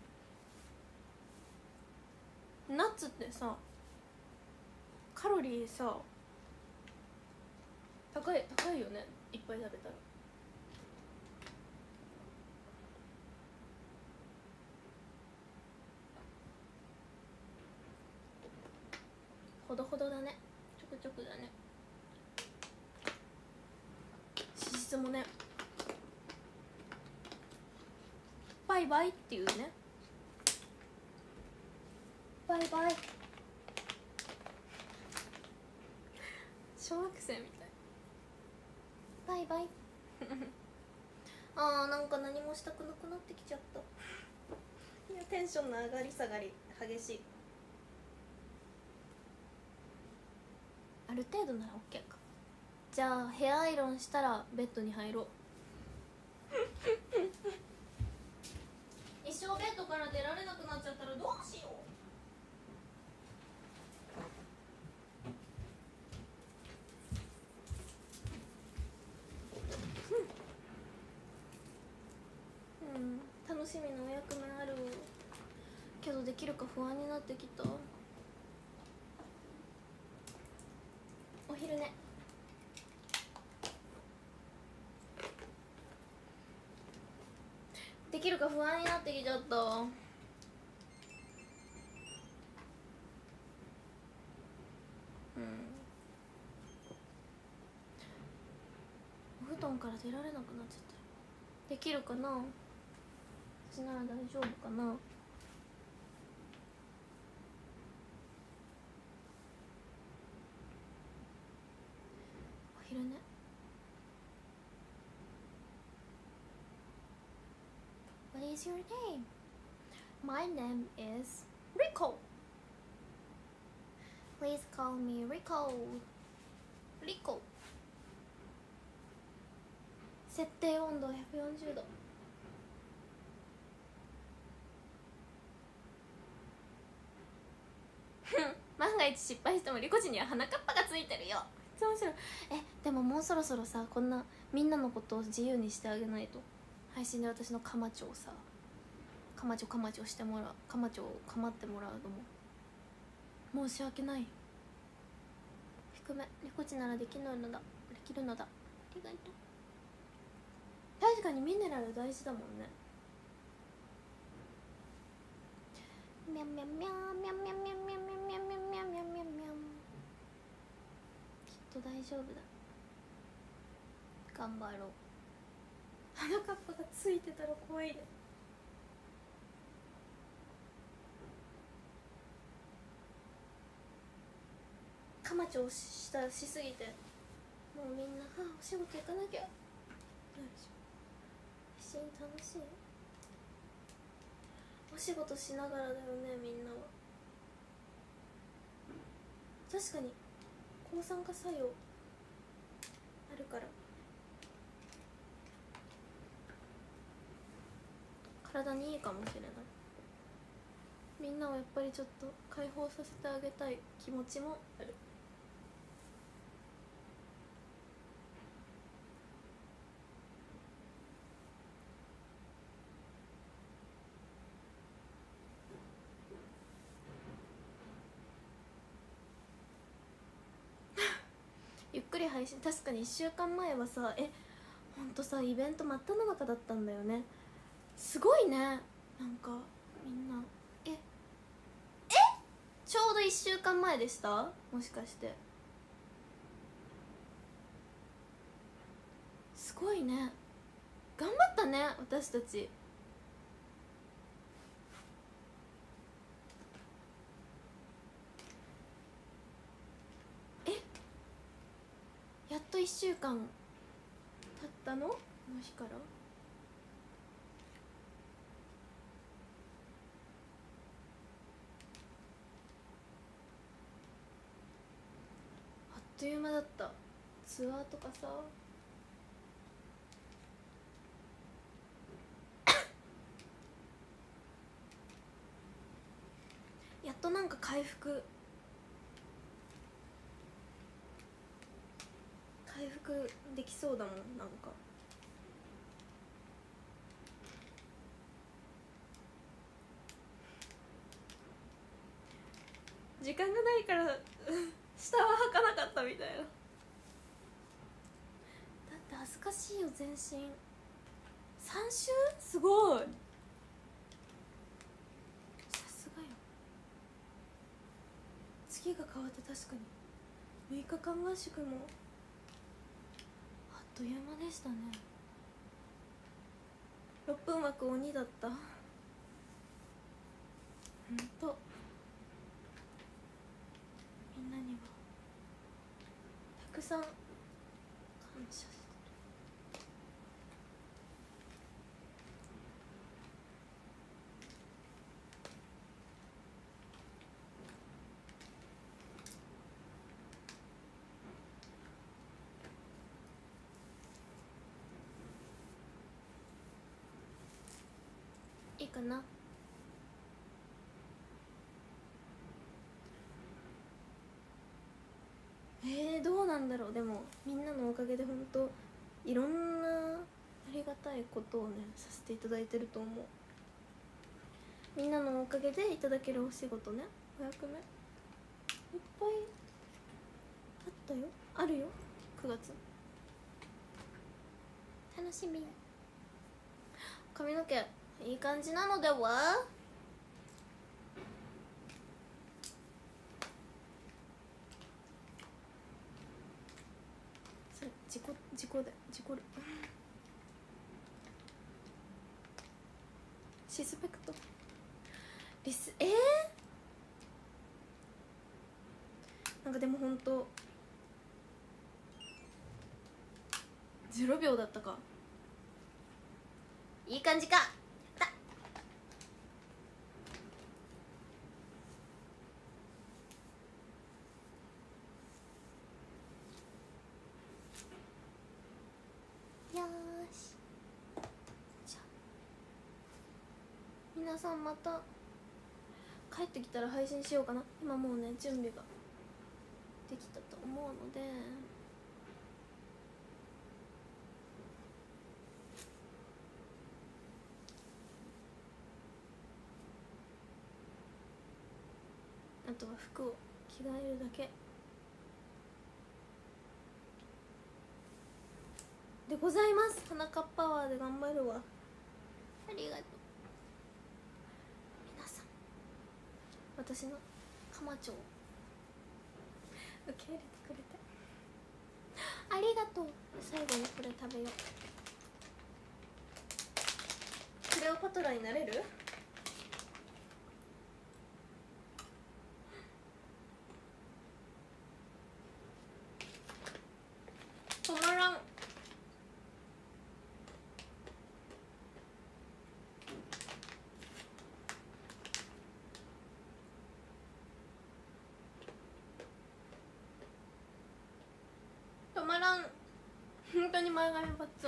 Speaker 1: ナッツってさカロリーさ高い高いよね。いっぱい食べたら。ほどほどだね。ちょくちょくだね。脂質もね。バイバイっていうね。バイバイ。小学生みたい。バイバイ。あーなんか何もしたくなくなってきちゃった。いやテンションの上がり下がり激しい。ある程度なら OK か。じゃあヘアアイロンしたらベッドに入ろう一生ベッドから出られなくなっちゃったらどうしよううん楽しみなお役目あるけどできるか不安になってきた。お昼寝。できるか不安になってきちゃった。うん。お布団から出られなくなっちゃった。できるかな？私なら大丈夫かなお昼寝 What is your name? My name is Rico. Please call me Rico. Rico. 設定温度140度万が一失敗してもリコチには鼻かっぱがついてるよ。面白い。えでももうそろそろさこんなみんなのことを自由にしてあげないと。配信で私のカマチョをさカマチョカマチョしてもらうカマチョをかまってもらうのも。申し訳ない。低め。リコチならできるのだ。できるのだ。ありがとう。確かにミネラル大事だもんね。ミャンミャンミャンミャンミャンミャンミャンミャンミャンミャンミャンミャンミャンミャンきっと大丈夫だ頑張ろう鼻かっぱがついてたら怖いでかまちょをしたしすぎてもうみんな「はあお仕事行かなきゃ」なるでしょ一緒に楽しい仕事しながらだよねみんなは。確かに抗酸化作用あるから。体にいいかもしれない。みんなをやっぱりちょっと解放させてあげたい気持ちもある。り配信確かに1週間前はさえほんとさイベント真っ只中だったんだよね。すごいね。なんかみんなええちょうど1週間前でした？もしかして。すごいね。頑張ったね私たち。週間経ったの？この日からあっという間だった。ツアーとかさ。やっとなんか回復。できそうだもんなんか。時間がないから 下は履かなかったみたいな。だって恥ずかしいよ全身。3週すごい。さすがよ。月が変わって確かに。6日間合宿もという間でしたね。6分枠鬼だった。ほんと。みんなにはたくさん感謝しいいかな。えー、どうなんだろう。でもみんなのおかげで本当いろんなありがたいことをねさせていただいてると思う。みんなのおかげでいただけるお仕事ね。お役目？いっぱいあったよ。あるよ。9月。楽しみ。髪の毛。いい感じなのでは？それ事故事故で事故るシスペクトリスえー、なんかでも本当ゼ0秒だったかいい感じかやったよーしじゃあ皆さんまた帰ってきたら配信しようかな。今もうね準備ができたと思うので。あとは服を着替えるだけ。でございます。花かっパワーで頑張るわ。ありがとう皆さん私のかまちょを受け入れてくれて。ありがとう。最後にこれ食べよう。クレオパトラになれる止まらん止まらん本当に前髪パッツ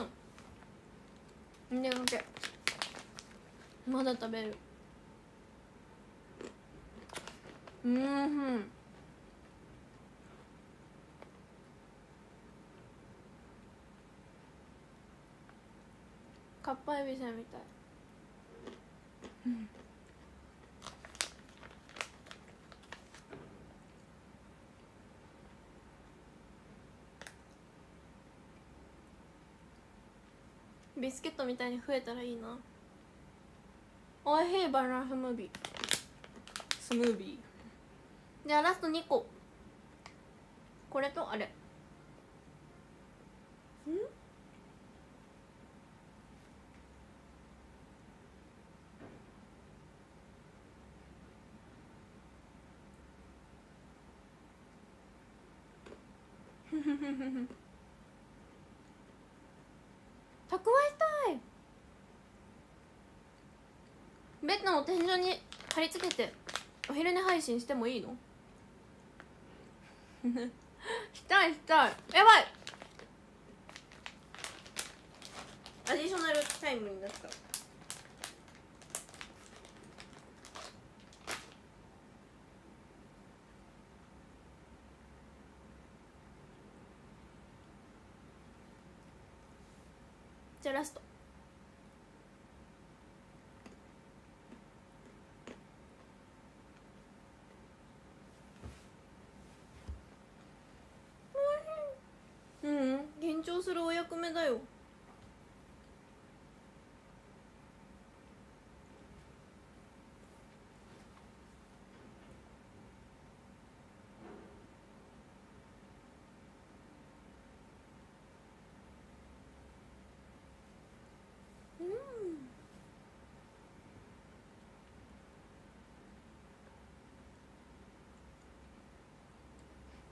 Speaker 1: ン。でオッケー。まだ食べる。うんふん。かっぱえびせんみたい。うん。ビスケットみたいに増えたらいいな。おいしいバランスムービー。スムービー。じゃあラスト2個。これとあれ。ん？フフフフ。蓄えたい。ベッドの天井に貼り付けてお昼寝配信してもいいの？したいしたい。やばい！アディショナルタイムになった。じゃあラストうん緊張するお役目だよ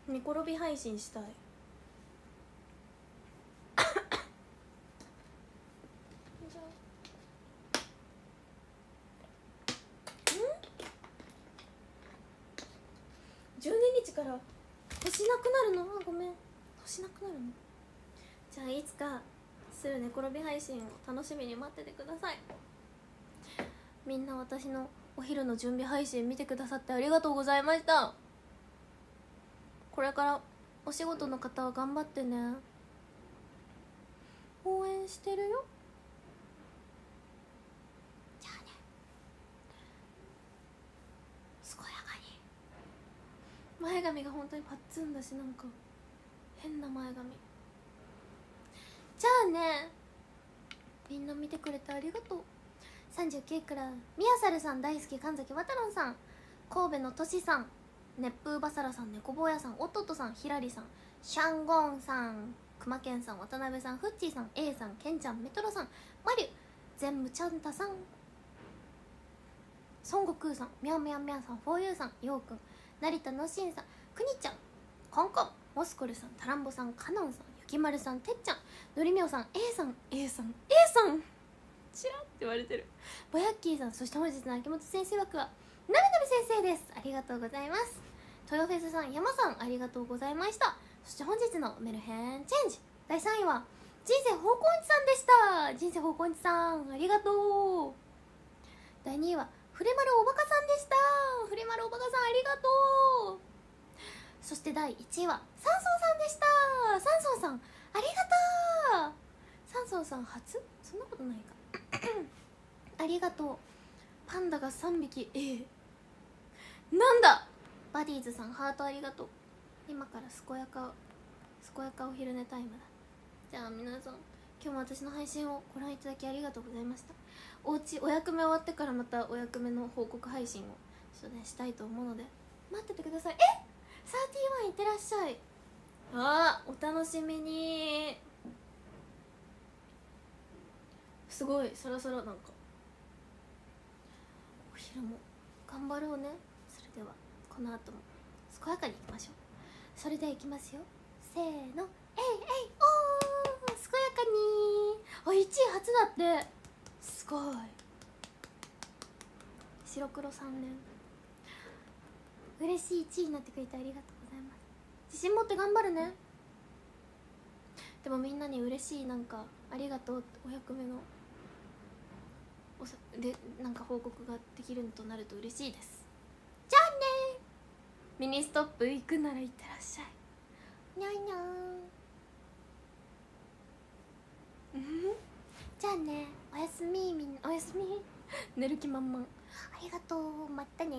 Speaker 1: 寝転び配信したい。12日から干しなくなるの？あごめん。干しなくなるの？じゃあいつかする寝転び配信を楽しみに待っててください。みんな私のお昼の準備配信見てくださってありがとうございました。これからお仕事の方は頑張ってね。応援してるよ。じゃあね。健やかに。前髪が本当にパッツンだしなんか変な前髪。じゃあね。みんな見てくれてありがとう。39からみやさるさん大好き。神崎わたろんさん。神戸のとしさん。熱風バサラさん猫坊やさんおっとっとさんひらりさんシャンゴンさんくまけんさん渡辺さんフッチーさん A さんけんちゃんメトロさんマリュ全部ちゃんたさん孫悟空さんみゃんみゃんみゃんさんフォーユーさんようくん。成田のしんさんくにちゃんコンコンモスコルさんタランボさんカノンさんゆきまるさんてっちゃんのりみょうさん A さん A さん。A さんチラって言われてる。ぼやっきーさんそして本日の秋元先生枠はなみなみ先生です。ありがとうございます。豊フェスさん山さんありがとうございました。そして本日のメルヘンチェンジ第3位は人生方向音さんでした。人生方向音さんありがとう。第2位はフレマルおバカさんでした。フレマルおバカさんありがとう。そして第1位はサンソンさんでした。サンソンさんありがとう。サンソンさん初？そんなことないか。ありがとう。パンダが3匹。ええなんだ？バディーズさんハートありがとう。今から健やか健やかお昼寝タイムだ。じゃあ皆さん今日も私の配信をご覧いただきありがとうございました。おうちお役目終わってからまたお役目の報告配信をちょっとねしたいと思うので待っててください。え？31いってらっしゃい。あーお楽しみに。すごいそろそろなんか。お昼も頑張ろうね。それでは。この後も健やかにいきましょう。それではいきますよ。せーの。えいえい。おー健やかに。あ1位初だって。すごい。白黒3連。嬉しい1位になってくれてありがとうございます。自信持って頑張るね。でもみんなに嬉しいなんかありがとうお役目のおさでなんか報告ができるとなると嬉しいです。じゃあねミニストップ行くなら行ってらっしゃい。にゃんにゃんうん。じゃあねおやすみみんなおやすみ。寝る気満々。ありがとう。またね